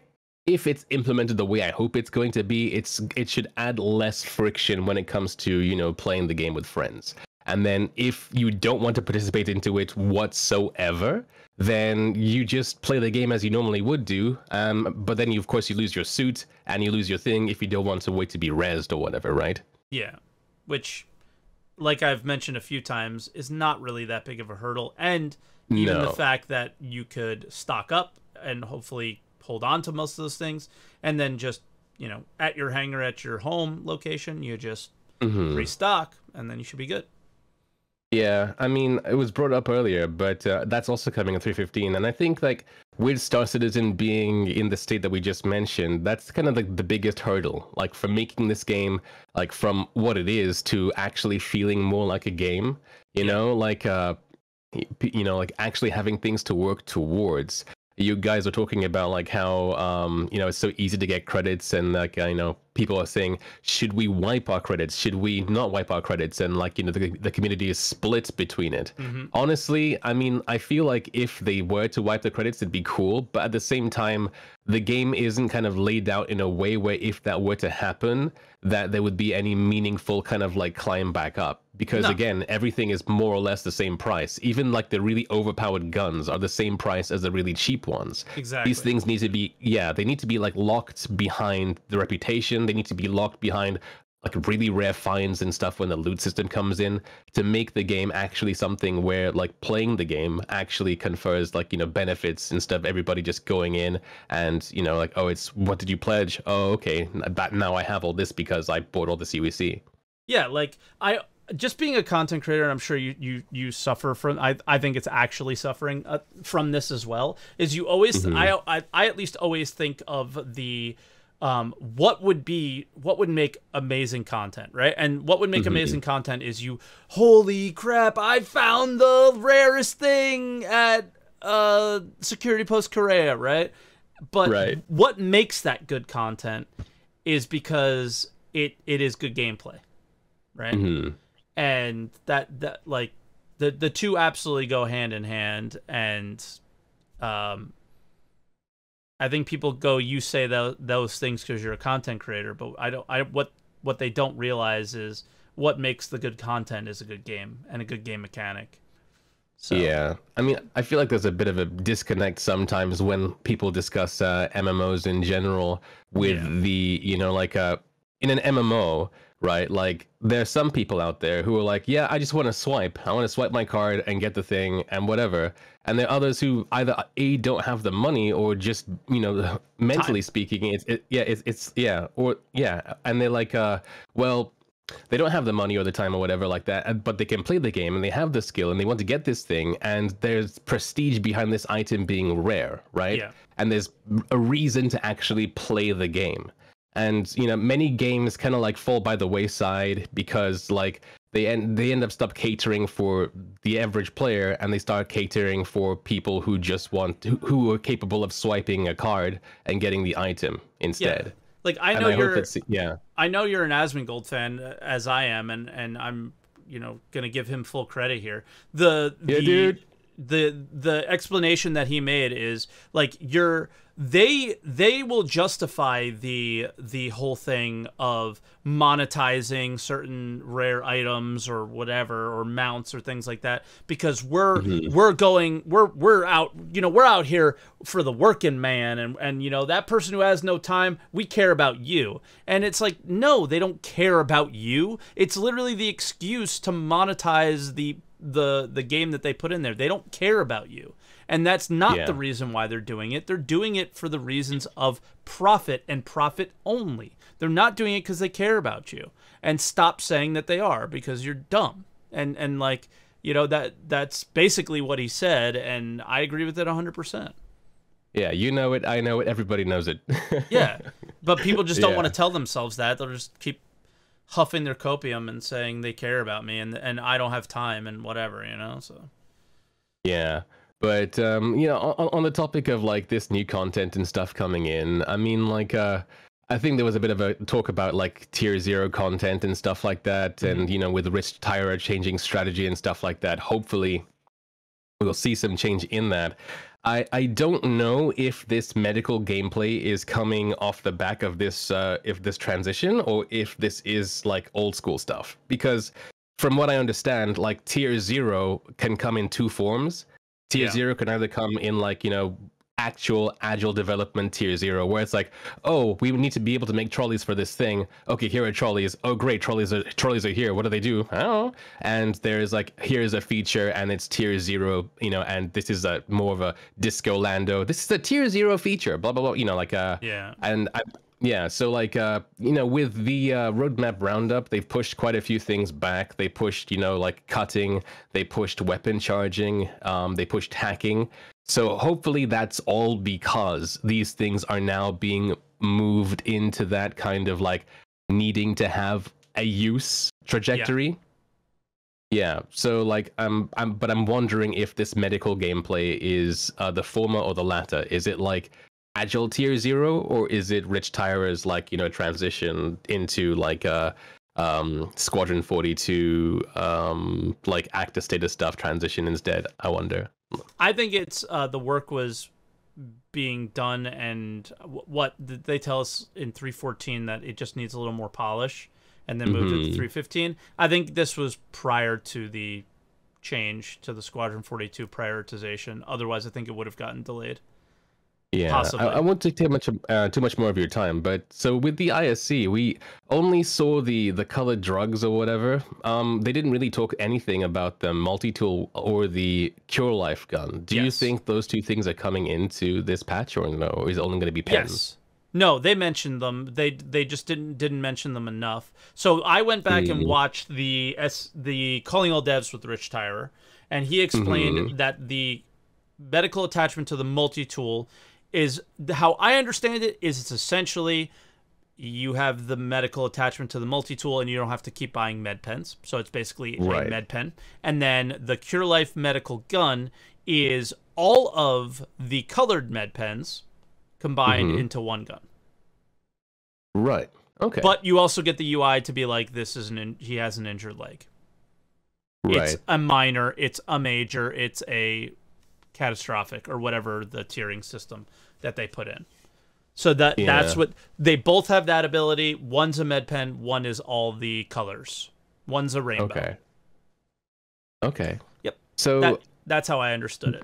F: if it's implemented the way i hope it's going to be it's it should add less friction when it comes to you know playing the game with friends and then if you don't want to participate into it whatsoever then you just play the game as you normally would do um but then you of course you lose your suit and you lose your thing if you don't want to wait to be rezzed or whatever right
A: Yeah, which, like I've mentioned a few times, is not really that big of a hurdle. And even
F: No.
A: the fact that you could stock up and hopefully hold on to most of those things, and then just you know at your hangar at your home location, you just
F: Mhm.
A: restock, and then you should be good.
F: Yeah, I mean, it was brought up earlier, but uh, that's also coming in 315. And I think, like, with Star Citizen being in the state that we just mentioned, that's kind of like the biggest hurdle, like, for making this game, like, from what it is to actually feeling more like a game, you know, like, uh, you know, like actually having things to work towards. You guys are talking about like how um, you know it's so easy to get credits, and like I know people are saying, should we wipe our credits? Should we not wipe our credits? And like you know the the community is split between it.
A: hmm
F: Honestly, I mean, I feel like if they were to wipe the credits, it'd be cool. But at the same time, the game isn't kind of laid out in a way where if that were to happen, that there would be any meaningful kind of like climb back up. Because
A: No.
F: again, everything is more or less the same price. Even like the really overpowered guns are the same price as the really cheap ones.
A: Exactly.
F: These things need to be, yeah, they need to be like locked behind the reputation. They need to be locked behind like really rare finds and stuff when the loot system comes in to make the game actually something where like playing the game actually confers like you know benefits instead of everybody just going in and you know like oh it's what did you pledge oh okay that now i have all this because i bought all the cuec
A: yeah like i just being a content creator and i'm sure you you you suffer from i i think it's actually suffering uh, from this as well is you always
F: Mhm.
A: I, I i at least always think of the um what would be what would make amazing content right and what would make
F: Mhm.
A: amazing content is you holy crap i found the rarest thing at uh security post Kareah right but
F: Right.
A: what makes that good content is because it it is good gameplay right
F: hmm
A: and that that like the the two absolutely go hand in hand and um i think people go you say those those things because you're a content creator but i don't i what what they don't realize is what makes the good content is a good game and a good game mechanic so
F: Yeah, I mean, I feel like there's a bit of a disconnect sometimes when people discuss uh, MMOs in general with
A: Yeah.
F: the, you know, like uh, in an MMO, right? Like there's some people out there who are like, yeah, I just want to swipe. I want to swipe my card and get the thing and whatever. And there are others who either a don't have the money or just, you know, *laughs* mentally speaking, it's it, yeah, it's it's yeah, or yeah, and they're like, uh, well. they don't have the money or the time or whatever like that, but they can play the game and they have the skill and they want to get this thing, and there's prestige behind this item being rare, right?
A: Yeah.
F: And there's a reason to actually play the game. And you know, many games kind of like fall by the wayside because like they end they end up stop catering for the average player and they start catering for people who just want who, who are capable of swiping a card and getting the item instead.
A: Like I know
F: I
A: you're
F: yeah.
A: I know you're an Asmongold fan uh, as I am, and and I'm you know gonna give him full credit here. The
F: Yeah,
A: the,
F: dude.
A: The the explanation that he made is like you're they they will justify the the whole thing of monetizing certain rare items or whatever or mounts or things like that because we're mm-hmm. we're going we're we're out you know we're out here for the working man and and you know that person who has no time we care about you. And it's like no they don't care about you. It's literally the excuse to monetize the the the game that they put in there. They don't care about you and that's not
F: Yeah.
A: the reason why they're doing it. They're doing it for the reasons of profit and profit only. They're not doing it because they care about you. And stop saying that they are because you're dumb. And and like you know that that's basically what he said and i agree with it 100%
F: Yeah, you know it, I know it, everybody knows it. *laughs*
A: yeah but people just don't
F: Yeah.
A: want to tell themselves that. They'll just keep huffing their copium and saying they care about me and and i don't have time and whatever you know so.
F: Yeah, but um, you know, on, on the topic of like this new content and stuff coming in, I mean, like, uh, I think there was a bit of a talk about like tier zero content and stuff like that, and you know, with Rich Tyrer changing strategy and stuff like that. Hopefully, we'll see some change in that. I, I don't know if this medical gameplay is coming off the back of this uh, if this transition or if this is like old school stuff because from what I understand, like tier zero can come in two forms. Tier
A: Yeah.
F: zero can either come in like, you know, actual agile development tier zero, where it's like, oh, we need to be able to make trolleys for this thing. Okay, here are trolleys. Oh, great, trolleys are trolleys are here. What do they do? I don't know. And there's like, here's a feature, and it's tier zero, you know, and this is a more of a disco lando. This is a tier zero feature. Blah blah blah. You know, like uh,
A: yeah
F: and I, yeah, so like uh, you know, with the uh, roadmap roundup, they've pushed quite a few things back. They pushed, you know, like cutting. They pushed weapon charging. Um, they pushed hacking. So hopefully that's all because these things are now being moved into that kind of like needing to have a use trajectory. Yeah. So like I'm I'm but I'm wondering if this medical gameplay is uh, the former or the latter. Is it like agile tier zero or is it Rich Tyrer's like you know transition into like a um Squadron 42 um like actor status stuff transition instead? I wonder.
A: I think it's uh, the work was being done, and what did they tell us in 314 that it just needs a little more polish, and then moved it to
F: Mhm.
A: 315. I think this was prior to the change to the Squadron 42 prioritization. Otherwise, I think it would have gotten delayed.
F: Yeah, I, I won't take too much uh, too much more of your time, but so with the ISC, we only saw the the colored drugs or whatever. Um, they didn't really talk anything about the multi tool or the CureLife gun. Do you think those two things are coming into this patch, or no? Or is it only going to be pens?
A: Yes. No, they mentioned them. They they just didn't didn't mention them enough. So I went back and
F: Mm.
A: watched the S the calling all devs with Rich Tyrer, and he explained
F: Mhm.
A: that the medical attachment to the multi tool is how I understand it is it's essentially you have the medical attachment to the multi tool and you don't have to keep buying med pens. So it's basically
F: Right.
A: a med pen. And then the CureLife medical gun is all of the colored med pens combined
F: Mhm.
A: into one gun.
F: Right. Okay.
A: But you also get the UI to be like, this is an in- he has an injured leg.
F: right.
A: It's a minor, it's a major, it's a catastrophic or whatever the tiering system that they put in. So that that's what they both have that ability. One's a med pen, one is all the colors. One's a rainbow.
F: Okay. Okay.
A: Yep.
F: So
A: That, that's how I understood it.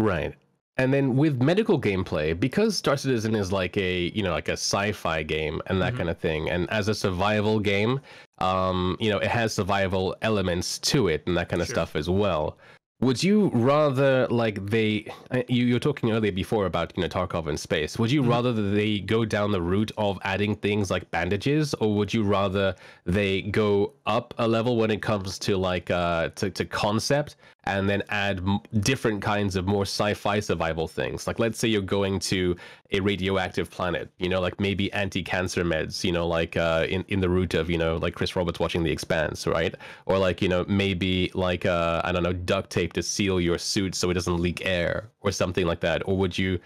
F: Right. And then with medical gameplay, because Star Citizen is like a you know like a sci-fi game and that
A: Mhm.
F: kind of thing, and as a survival game, um, you know, it has survival elements to it and that kind of
A: Sure.
F: stuff as well. Would you rather like they? uh, You you were talking earlier before about you know Tarkov in space. Would you
A: Mhm.
F: rather that they go down the route of adding things like bandages, or would you rather they go up a level when it comes to like uh to, to concept and then add m- different kinds of more sci-fi survival things? Like let's say you're going to a radioactive planet, you know, like maybe anti-cancer meds, you know, like uh in in the route of you know like Chris Roberts watching The Expanse, right? Or like you know maybe like uh I don't know duct tape to seal your suit so it doesn't leak air or something like that. Or would you,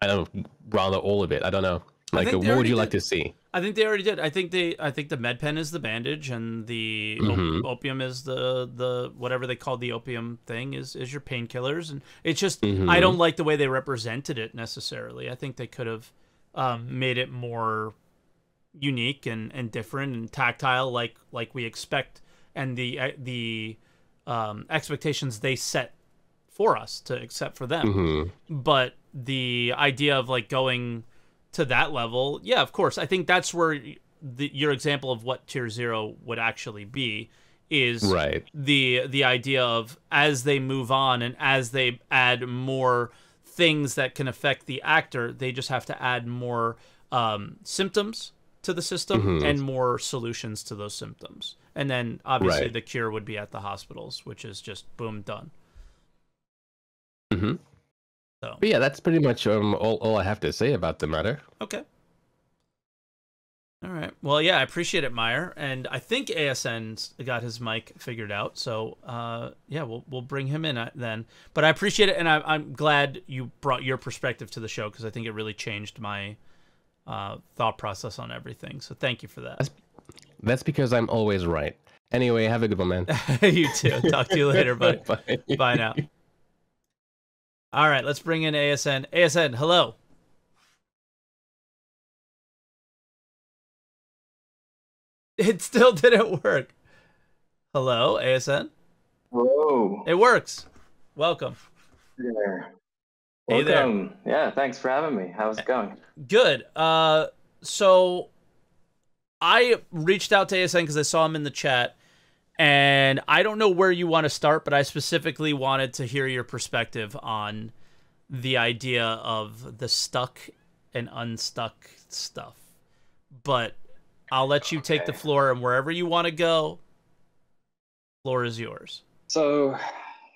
F: I don't know, rather all of it? I don't know. Like, what would you like to see?
A: I think they already did. I think they. I think the med pen is the bandage, and the op-
F: Mhm.
A: opium is the the whatever they call the opium thing is is your painkillers, and it's just
F: Mhm.
A: I don't like the way they represented it necessarily. I think they could have um, made it more unique and, and different and tactile, like like we expect, and the uh, the um, expectations they set for us to accept for them
F: hmm
A: but the idea of like going to that level yeah of course i think that's where the, your example of what tier zero would actually be is
F: Right.
A: the the idea of as they move on and as they add more things that can affect the actor they just have to add more um, symptoms to the system
F: Mhm.
A: and more solutions to those symptoms and then obviously
F: Right.
A: the cure would be at the hospitals which is just boom done
F: hmm
A: so
F: But yeah, that's pretty much um all, all I have to say about the matter.
A: Okay. All right. Well, yeah, I appreciate it, Meyer, and I think ASN's got his mic figured out. So, uh, yeah, we'll we'll bring him in uh, then. But I appreciate it, and I, I'm glad you brought your perspective to the show because I think it really changed my uh, thought process on everything. So, thank you for that.
F: That's because I'm always right. Anyway, have a good one, man. *laughs*
A: you too. Talk to you later, *laughs* buddy.
F: Bye.
A: Bye now. All right, let's bring in ASN. ASN, hello. *laughs* It still didn't work. Hello, ASN.
G: Whoa.
A: It works. Welcome.
G: there.
A: Hey there.
G: Yeah, thanks for having me. How's it going?
A: Good. Uh, so I reached out to ASN because I saw him in the chat, and I don't know where you want to start, but I specifically wanted to hear your perspective on the idea of the stuck and unstuck stuff. But I'll let you take the floor, and wherever you want to go, floor is yours.
G: So,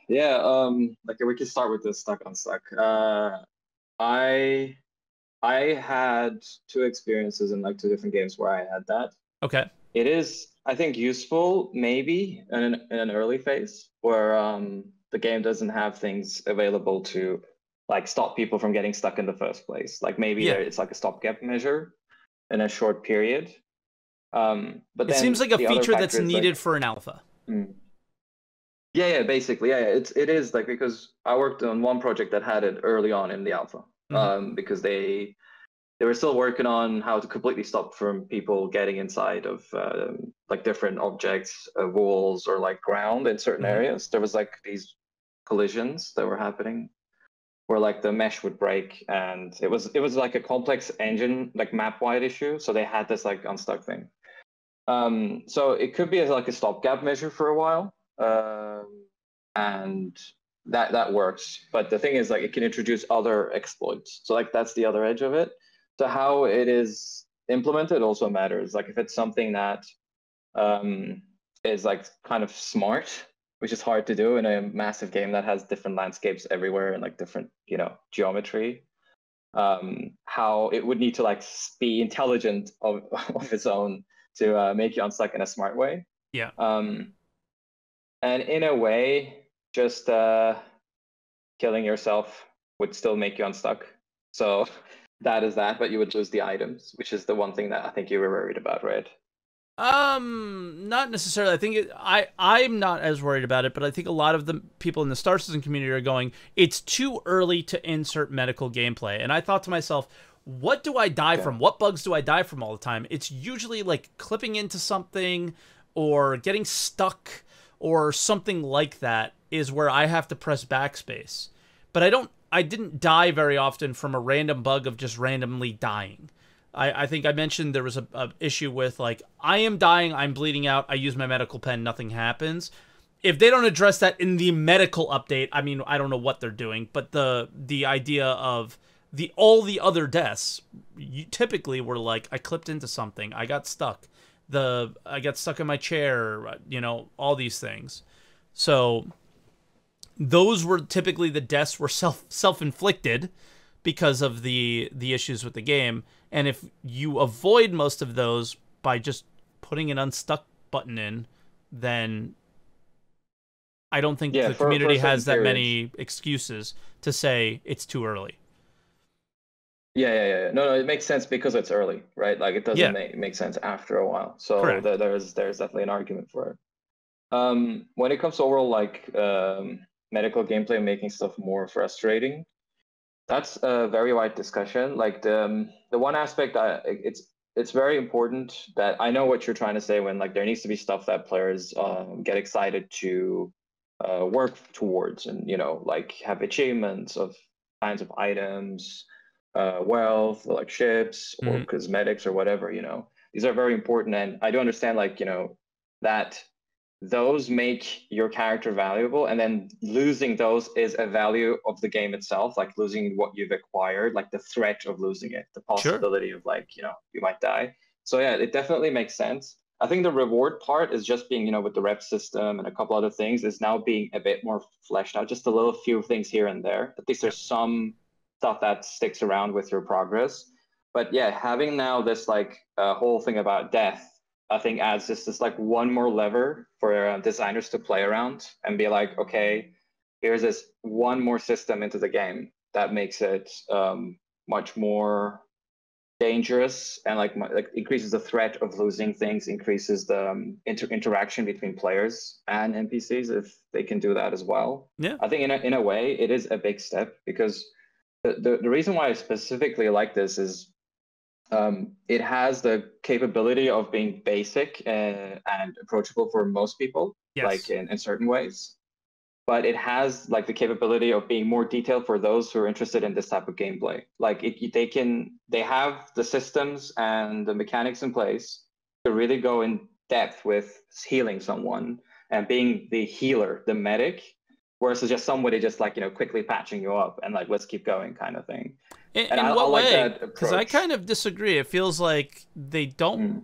G: yeah, um, like we can start with the stuck on stuck. Uh, I I had two experiences in like two different games where I had that.
A: Okay.
G: It is, I think, useful maybe in an, in an early phase where um, the game doesn't have things available to like stop people from getting stuck in the first place. Like maybe
A: Yeah.
G: it's like a stopgap measure in a short period. Um, but
A: It seems like a feature that's
G: is, like-
A: needed for an alpha.
G: Mm. Yeah, yeah, basically, yeah, yeah, it's it is like because I worked on one project that had it early on in the alpha,
A: Mhm.
G: um, because they they were still working on how to completely stop from people getting inside of um, like different objects, uh, walls, or like ground in certain
A: Mhm.
G: areas. There was like these collisions that were happening, where like the mesh would break, and it was it was like a complex engine like map wide issue. So they had this like unstuck thing. Um, so it could be as like a stopgap measure for a while, um, and that that works. But the thing is, like, it can introduce other exploits. So like that's the other edge of it. So how it is implemented also matters. Like if it's something that um, is like kind of smart, which is hard to do in a massive game that has different landscapes everywhere and like different you know geometry um, how it would need to like be intelligent of, *laughs* of its own to uh, make you unstuck in a smart way.
A: Yeah.
G: Um, and in a way, just uh, killing yourself would still make you unstuck. So that is that, but you would lose the items, which is the one thing that I think you were worried about, right?
A: Um, not necessarily. I think it, I I'm not as worried about it, but I think a lot of the people in the Star Citizen community are going. It's too early to insert medical gameplay, and I thought to myself, what do I die
G: Yeah.
A: from? What bugs do I die from all the time? It's usually like clipping into something or getting stuck or something like that is where I have to press backspace. But I don't. I didn't die very often from a random bug of just randomly dying. I, I think I mentioned there was a, a issue with like I am dying, I'm bleeding out, I use my medical pen, nothing happens. if they don't address that in the medical update, I mean, I don't know what they're doing, but the the idea of the all the other deaths you typically were like I clipped into something, I got stuck, the I got stuck in my chair, you know, all these things. So those were typically the deaths were self self inflicted because of the the issues with the game, and if you avoid most of those by just putting an unstuck button in, then I don't think
G: Yeah,
A: the
G: for- for
A: community has that many excuses to say it's too early.
G: Yeah, yeah, yeah. No, no, it makes sense because it's early, right? Like it doesn't
A: Yeah.
G: make make sense after a while. So there, there's there's definitely an argument for it. Um, when it comes to overall like um, medical gameplay and making stuff more frustrating, that's a very wide discussion. Like the um, the one aspect, I, it's it's very important that I know what you're trying to say when like there needs to be stuff that players um, get excited to uh, work towards, and you know like have achievements of kinds of items uh, wealth, like ships or
A: Mhm.
G: cosmetics or whatever, you know, these are very important. And I do understand, like, you know, that those make your character valuable. And then losing those is a value of the game itself, like losing what you've acquired, like the threat of losing it, the possibility of, like, you know, you might die. So, yeah, it definitely makes sense. I think the reward part is just being, you know, with the rep system and a couple other things, is now being a bit more fleshed out, just a little few things here and there. At least there's some stuff that sticks around with your progress. But yeah, having now this like uh, whole thing about death, I think adds just this like one more lever for uh, designers to play around and be like, okay, here's this one more system into the game that makes it um, much more dangerous and like, like increases the threat of losing things, increases the um, inter- interaction between players and NPCs if they can do that as well.
A: Yeah.
G: I think in a, in a way it is a big step because the, the, the reason why I specifically like this is um, it has the capability of being basic uh, and approachable for most people,
A: Yes.
G: like in, in certain ways. But it has like the capability of being more detailed for those who are interested in this type of gameplay. Like it, they can, they have the systems and the mechanics in place to really go in depth with healing someone and being the healer, the medic, versus just somebody just like you know quickly patching you up and like let's keep going kind of thing.
A: In,
G: And
A: in
G: I- I
A: what
G: like
A: way? Because I kind of disagree. It feels like they don't.
G: Mm.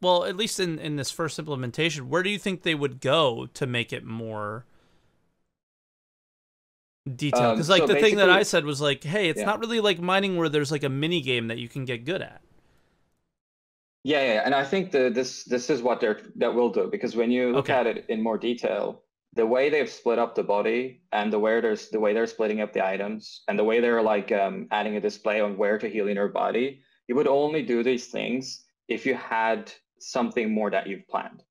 A: Well, at least in in this first implementation, where do you think they would go to make it more detailed?
G: Um,
A: Because like
G: so
A: the thing that I said was like, hey, it's
G: Yeah.
A: not really like mining where there's like a mini game that you can get good at.
G: Yeah, yeah, and I think the this this is what they're that will do because when you look
A: Okay.
G: at it in more detail, the way they've split up the body and the way there's the way they're splitting up the items and the way they're like um, adding a display on where to heal in your body, you would only do these things if you had something more that you've planned.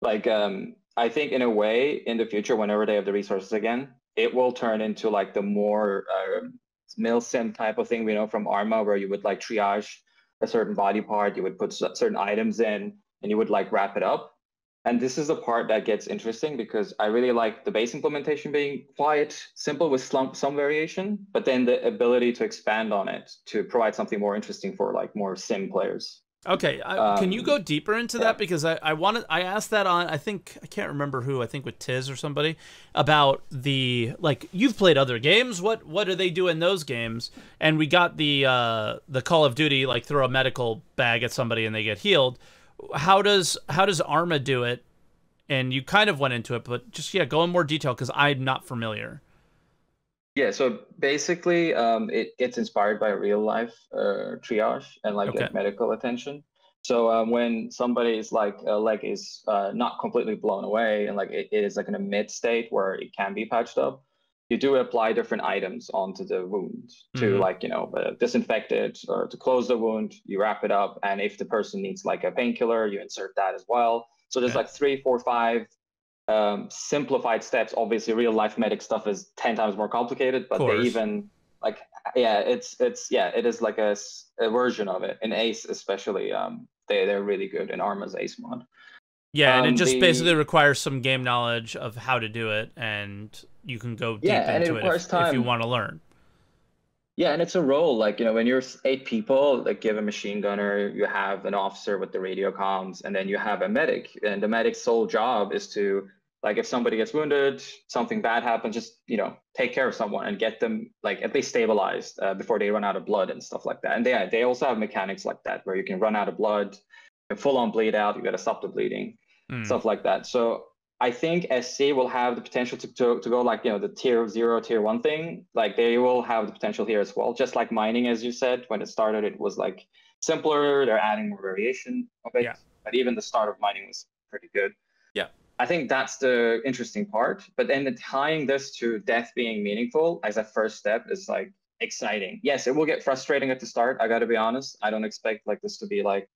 G: Like um, I think in a way in the future, whenever they have the resources again, it will turn into like the more uh, mil sim type of thing we know from Arma, where you would like triage a certain body part, you would put certain items in, and you would like wrap it up. And this is the part that gets interesting because I really like the base implementation being quite simple with some, some variation, but then the ability to expand on it to provide something more interesting for like more sim players.
A: Okay, I, can you
G: Um,
A: go deeper into
G: yeah.
A: that because I I wanted I asked that on I think I can't remember who I think with Tiz or somebody about the like you've played other games what what do they do in those games and we got the uh the Call of Duty like throw a medical bag at somebody and they get healed how does how does Arma do it and you kind of went into it but just yeah go in more detail because I'm not familiar
G: Yeah, so basically, um, it gets inspired by real life uh, triage and like
A: Okay.
G: medical attention. So um, when somebody's like uh, leg is uh, not completely blown away and like it, it is like in a mid state where it can be patched up, you do apply different items onto the wound to
A: Mhm.
G: like you know uh, disinfect it or to close the wound. You wrap it up, and if the person needs like a painkiller, you insert that as well. So there's
A: Okay.
G: like three, four, five um, simplified steps. Obviously, real life medic stuff is ten times more complicated, but they even like yeah, it's it's yeah, it is like a version of it. In Ace, especially, um, they they're really good in Arma's Ace mod.
A: yeah and it
G: Um,
A: just
G: the-
A: basically requires some game knowledge of how to do it and you can go deep
G: Yeah, it
A: into it,
G: requires
A: if, if you want to learn
G: Yeah, and it's a role like you know when you're eight people, like you have a machine gunner, you have an officer with the radio comms, and then you have a medic, and the medic's sole job is to Like if somebody gets wounded, something bad happens, just you know take care of someone and get them like at least stabilized uh, before they run out of blood and stuff like that. And they they also have mechanics like that where you can run out of blood, full on bleed out, you got to stop the bleeding,
A: Mm.
G: stuff like that. So I think SC will have the potential to, to, to go like, you know, the tier zero, tier one thing. Like they will have the potential here as well. Just like mining, as you said, when it started, it was like simpler. They're adding more variation of it.
A: Yeah.
G: But even the start of mining was pretty good.
A: Yeah.
G: I think that's the interesting part. But then the tying this to death being meaningful as a first step is like exciting. Yes, it will get frustrating at the start. I got to be honest. I don't expect like this to be like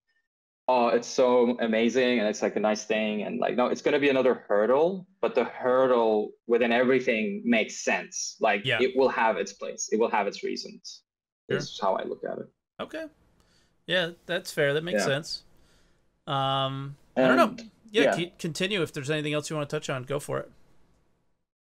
G: oh, it's so amazing and it's like a nice thing. And like, no, it's going to be another hurdle, but the hurdle within everything makes sense. Like,
A: Yeah.
G: it will have its place, it will have its reasons.
A: Sure.
G: Is how I look at it.
A: Okay. Yeah, that's fair. That makes
G: Yeah.
A: sense. Um, I don't know. Yeah,
G: yeah.
A: continue. If there's anything else you want to touch on, go for it.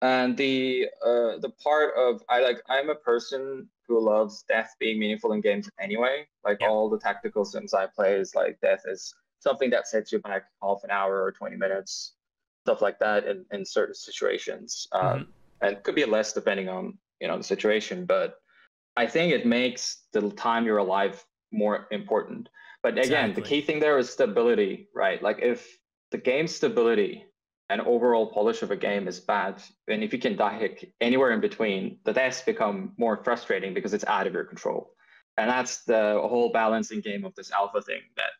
G: And the uh the part of i like i'm a person who loves death being meaningful in games anyway. Like
A: Yeah.
G: all the tactical sims i play is like death is something that sets you back half an hour or 20 minutes stuff like that in, in certain situations. Um
A: Mhm.
G: and could be less depending on you know the situation but i think it makes the time you're alive more important. But again the key thing there is stability right? Like if the game stability and overall polish of a game is bad, and if you can die anywhere in between, the deaths become more frustrating because it's out of your control. And that's the whole balancing game of this alpha thing that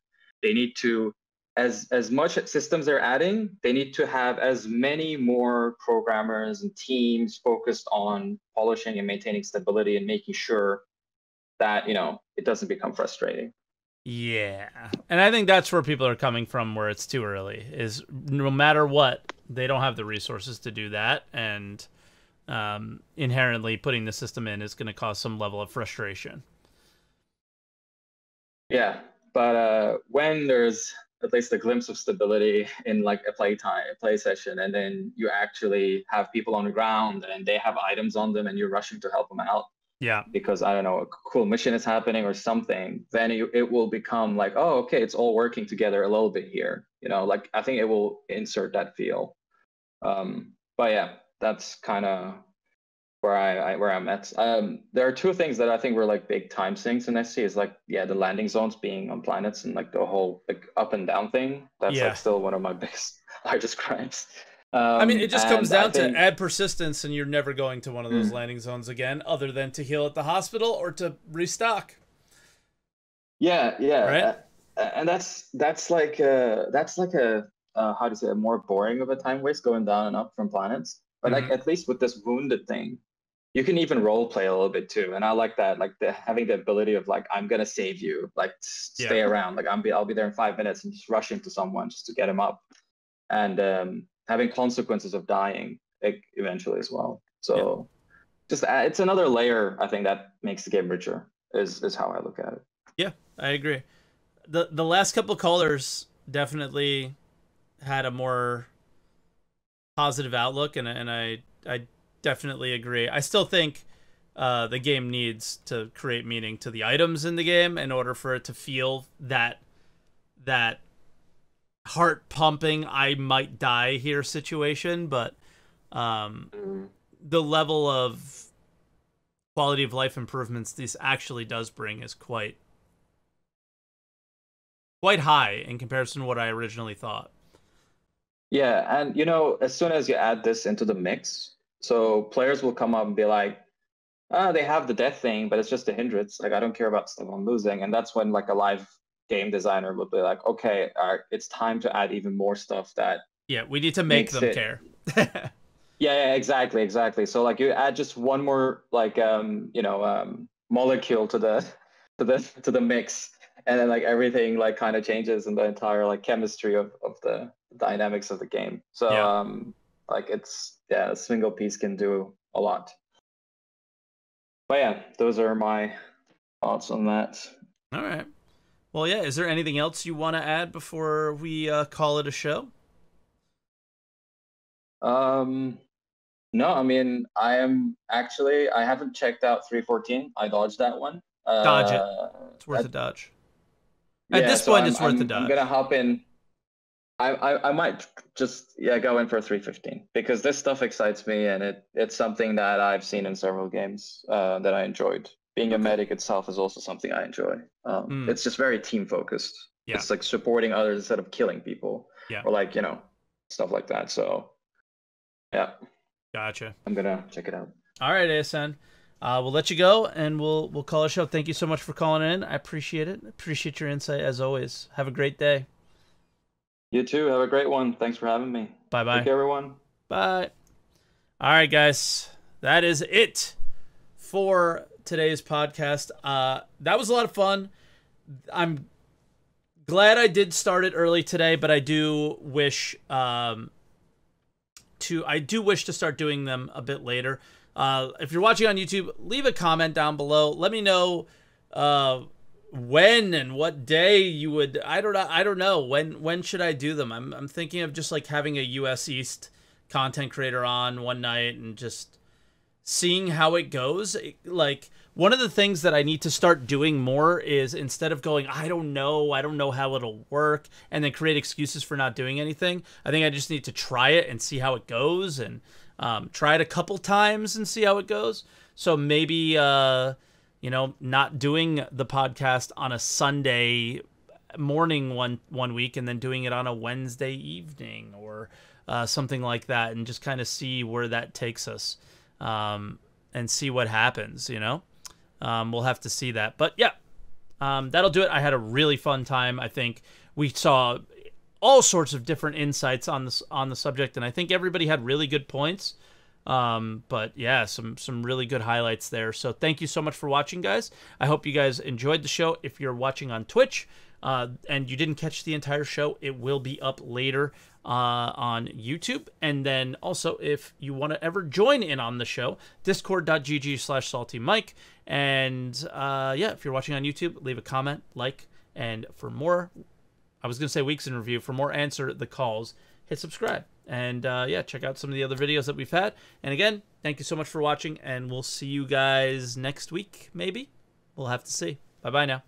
G: they need to, as as much systems they're adding, they need to have as many more programmers and teams focused on polishing and maintaining stability and making sure that you know it doesn't become frustrating.
A: Yeah. And I think that's where people are coming from where it's too early is no matter what, they don't have the resources to do that and um, inherently putting the system in is going to cause some level of frustration.
G: Yeah, but uh, when there's at least a glimpse of stability in like a play time, a play session, and then you actually have people on the ground and they have items on them, and you're rushing to help them out
A: Yeah.
G: because I don't know a cool mission is happening or something, then it, it will become like, oh, okay, it's all working together a little bit here. You know, like I think it will insert that feel. Um, but yeah, that's kind of where I, I where I'm at. Um, there are two things that I think were like big time sinks in SC is like yeah the landing zones being on planets and like the whole like up and down thing. That's
A: Yeah.
G: like still one of my *laughs* biggest largest *laughs* crimes. Um,
A: I mean, it just comes down
G: think-
A: to add persistence and you're never going to one of those
G: Mm.
A: landing zones again other than to heal at the hospital or to restock.
G: Yeah, yeah,
A: Right?
G: uh, and that's that's like uh that's like a uh, how to say a more boring of a time waste going down and up from planets. But
A: Mm-hmm.
G: like at least with this wounded thing, you can even role play a little bit too, and I like that. Like the having the ability of like I'm gonna save you, like s-
A: Yeah.
G: stay around, like I'm be I'll be there in five minutes and just rushing to someone just to get him up, and um, having consequences of dying like, eventually as well. So just add, it's another layer I think that makes the game richer. Is is how I look at it.
A: Yeah, I agree. the The last couple callers definitely had a more positive outlook, and and I I definitely agree. I still think uh, the game needs to create meaning to the items in the game in order for it to feel that that heart pumping I might die here situation, but um, the level of quality of life improvements this actually does bring is quite quite high in comparison to what I originally thought.
G: Yeah, and you know, as soon as you add this into the mix, so players will come up and be like, "Ah, they have the death thing, but it's just a hindrance. Like I don't care about stuff I'm losing." And that's when like a live game designer would be like, "Okay, right, it's time to add even more stuff that
A: Yeah, we need to make them
G: it-
A: care. *laughs*
G: Yeah, yeah, exactly, exactly. So like you add just one more like um, you know, um molecule to the *laughs* to the to the mix and then like everything like kind of changes in the entire like chemistry of of the dynamics of the game. So
A: Yeah.
G: um like it's yeah, a single piece can do a lot. But yeah, those are my thoughts on that.
A: All right. Well, yeah. Is there anything else you want to add before we uh, call it a show?
G: Um no, I mean I am actually I haven't checked out 314. I dodged that one.
A: Dodge it.
G: Uh,
A: It's worth a dodge. At
G: Yeah,
A: this
G: so
A: point,
G: I'm-
A: it's worth
G: I'm,
A: a dodge.
G: I'm gonna hop in. I, I, I might just yeah go in for 315 because this stuff excites me and it it's something that I've seen in several games uh, that I enjoyed. Being a medic itself is also something I enjoy. Um,
A: Mm.
G: It's just very team focused.
A: Yeah.
G: It's like supporting others instead of killing people.
A: Yeah.
G: Or like you know stuff like that. So yeah,
A: Gotcha.
G: I'm gonna check it out.
A: All right, ASN. Uh, we'll let you go, and we'll we'll call a show. Thank you so much for calling in. I appreciate it. Appreciate your insight as always. Have a great day.
G: You too. Have a great one. Thanks for having me.
A: Bye bye.
G: Take care, everyone.
A: Bye. All right, guys. That is it for today's podcast. Uh, that was a lot of fun. I'm glad I did start it early today, but I do wish um, to I do wish to start doing them a bit later. Uh, if you're watching on YouTube, leave a comment down below. Let me know uh, when and what day you would. I don't know. I don't know when. When should I do them? I'm I'm thinking of just like having a US East content creator on one night and just seeing how it goes. Like one of the things that I need to start doing more is instead of going, I don't know, I don't know how it'll work, and then create excuses for not doing anything. I think I just need to try it and see how it goes, and um, try it a couple times and see how it goes. So maybe, uh, you know, not doing the podcast on a Sunday morning one one week and then doing it on a Wednesday evening or uh, something like that, and just kind of see where that takes us, um, and see what happens. You know, um, we'll have to see that. But yeah, um, that'll do it. I had a really fun time. I think we saw all sorts of different insights on this on the subject, and I think everybody had really good points. Um, but yeah, some some really good highlights there. So thank you so much for watching, guys. I hope you guys enjoyed the show. If you're watching on Twitch uh, and you didn't catch the entire show, it will be up later uh, on YouTube. And then also, if you want to ever join in on the show, discord.gg slash SaltEMike. And uh, yeah, if you're watching on YouTube, leave a comment, like, and for more I was gonna say weeks in review. For more answer the calls, hit subscribe. And uh, yeah, check out some of the other videos that we've had. And again, thank you so much for watching, and we'll see you guys next week, maybe. We'll have to see. Bye bye now.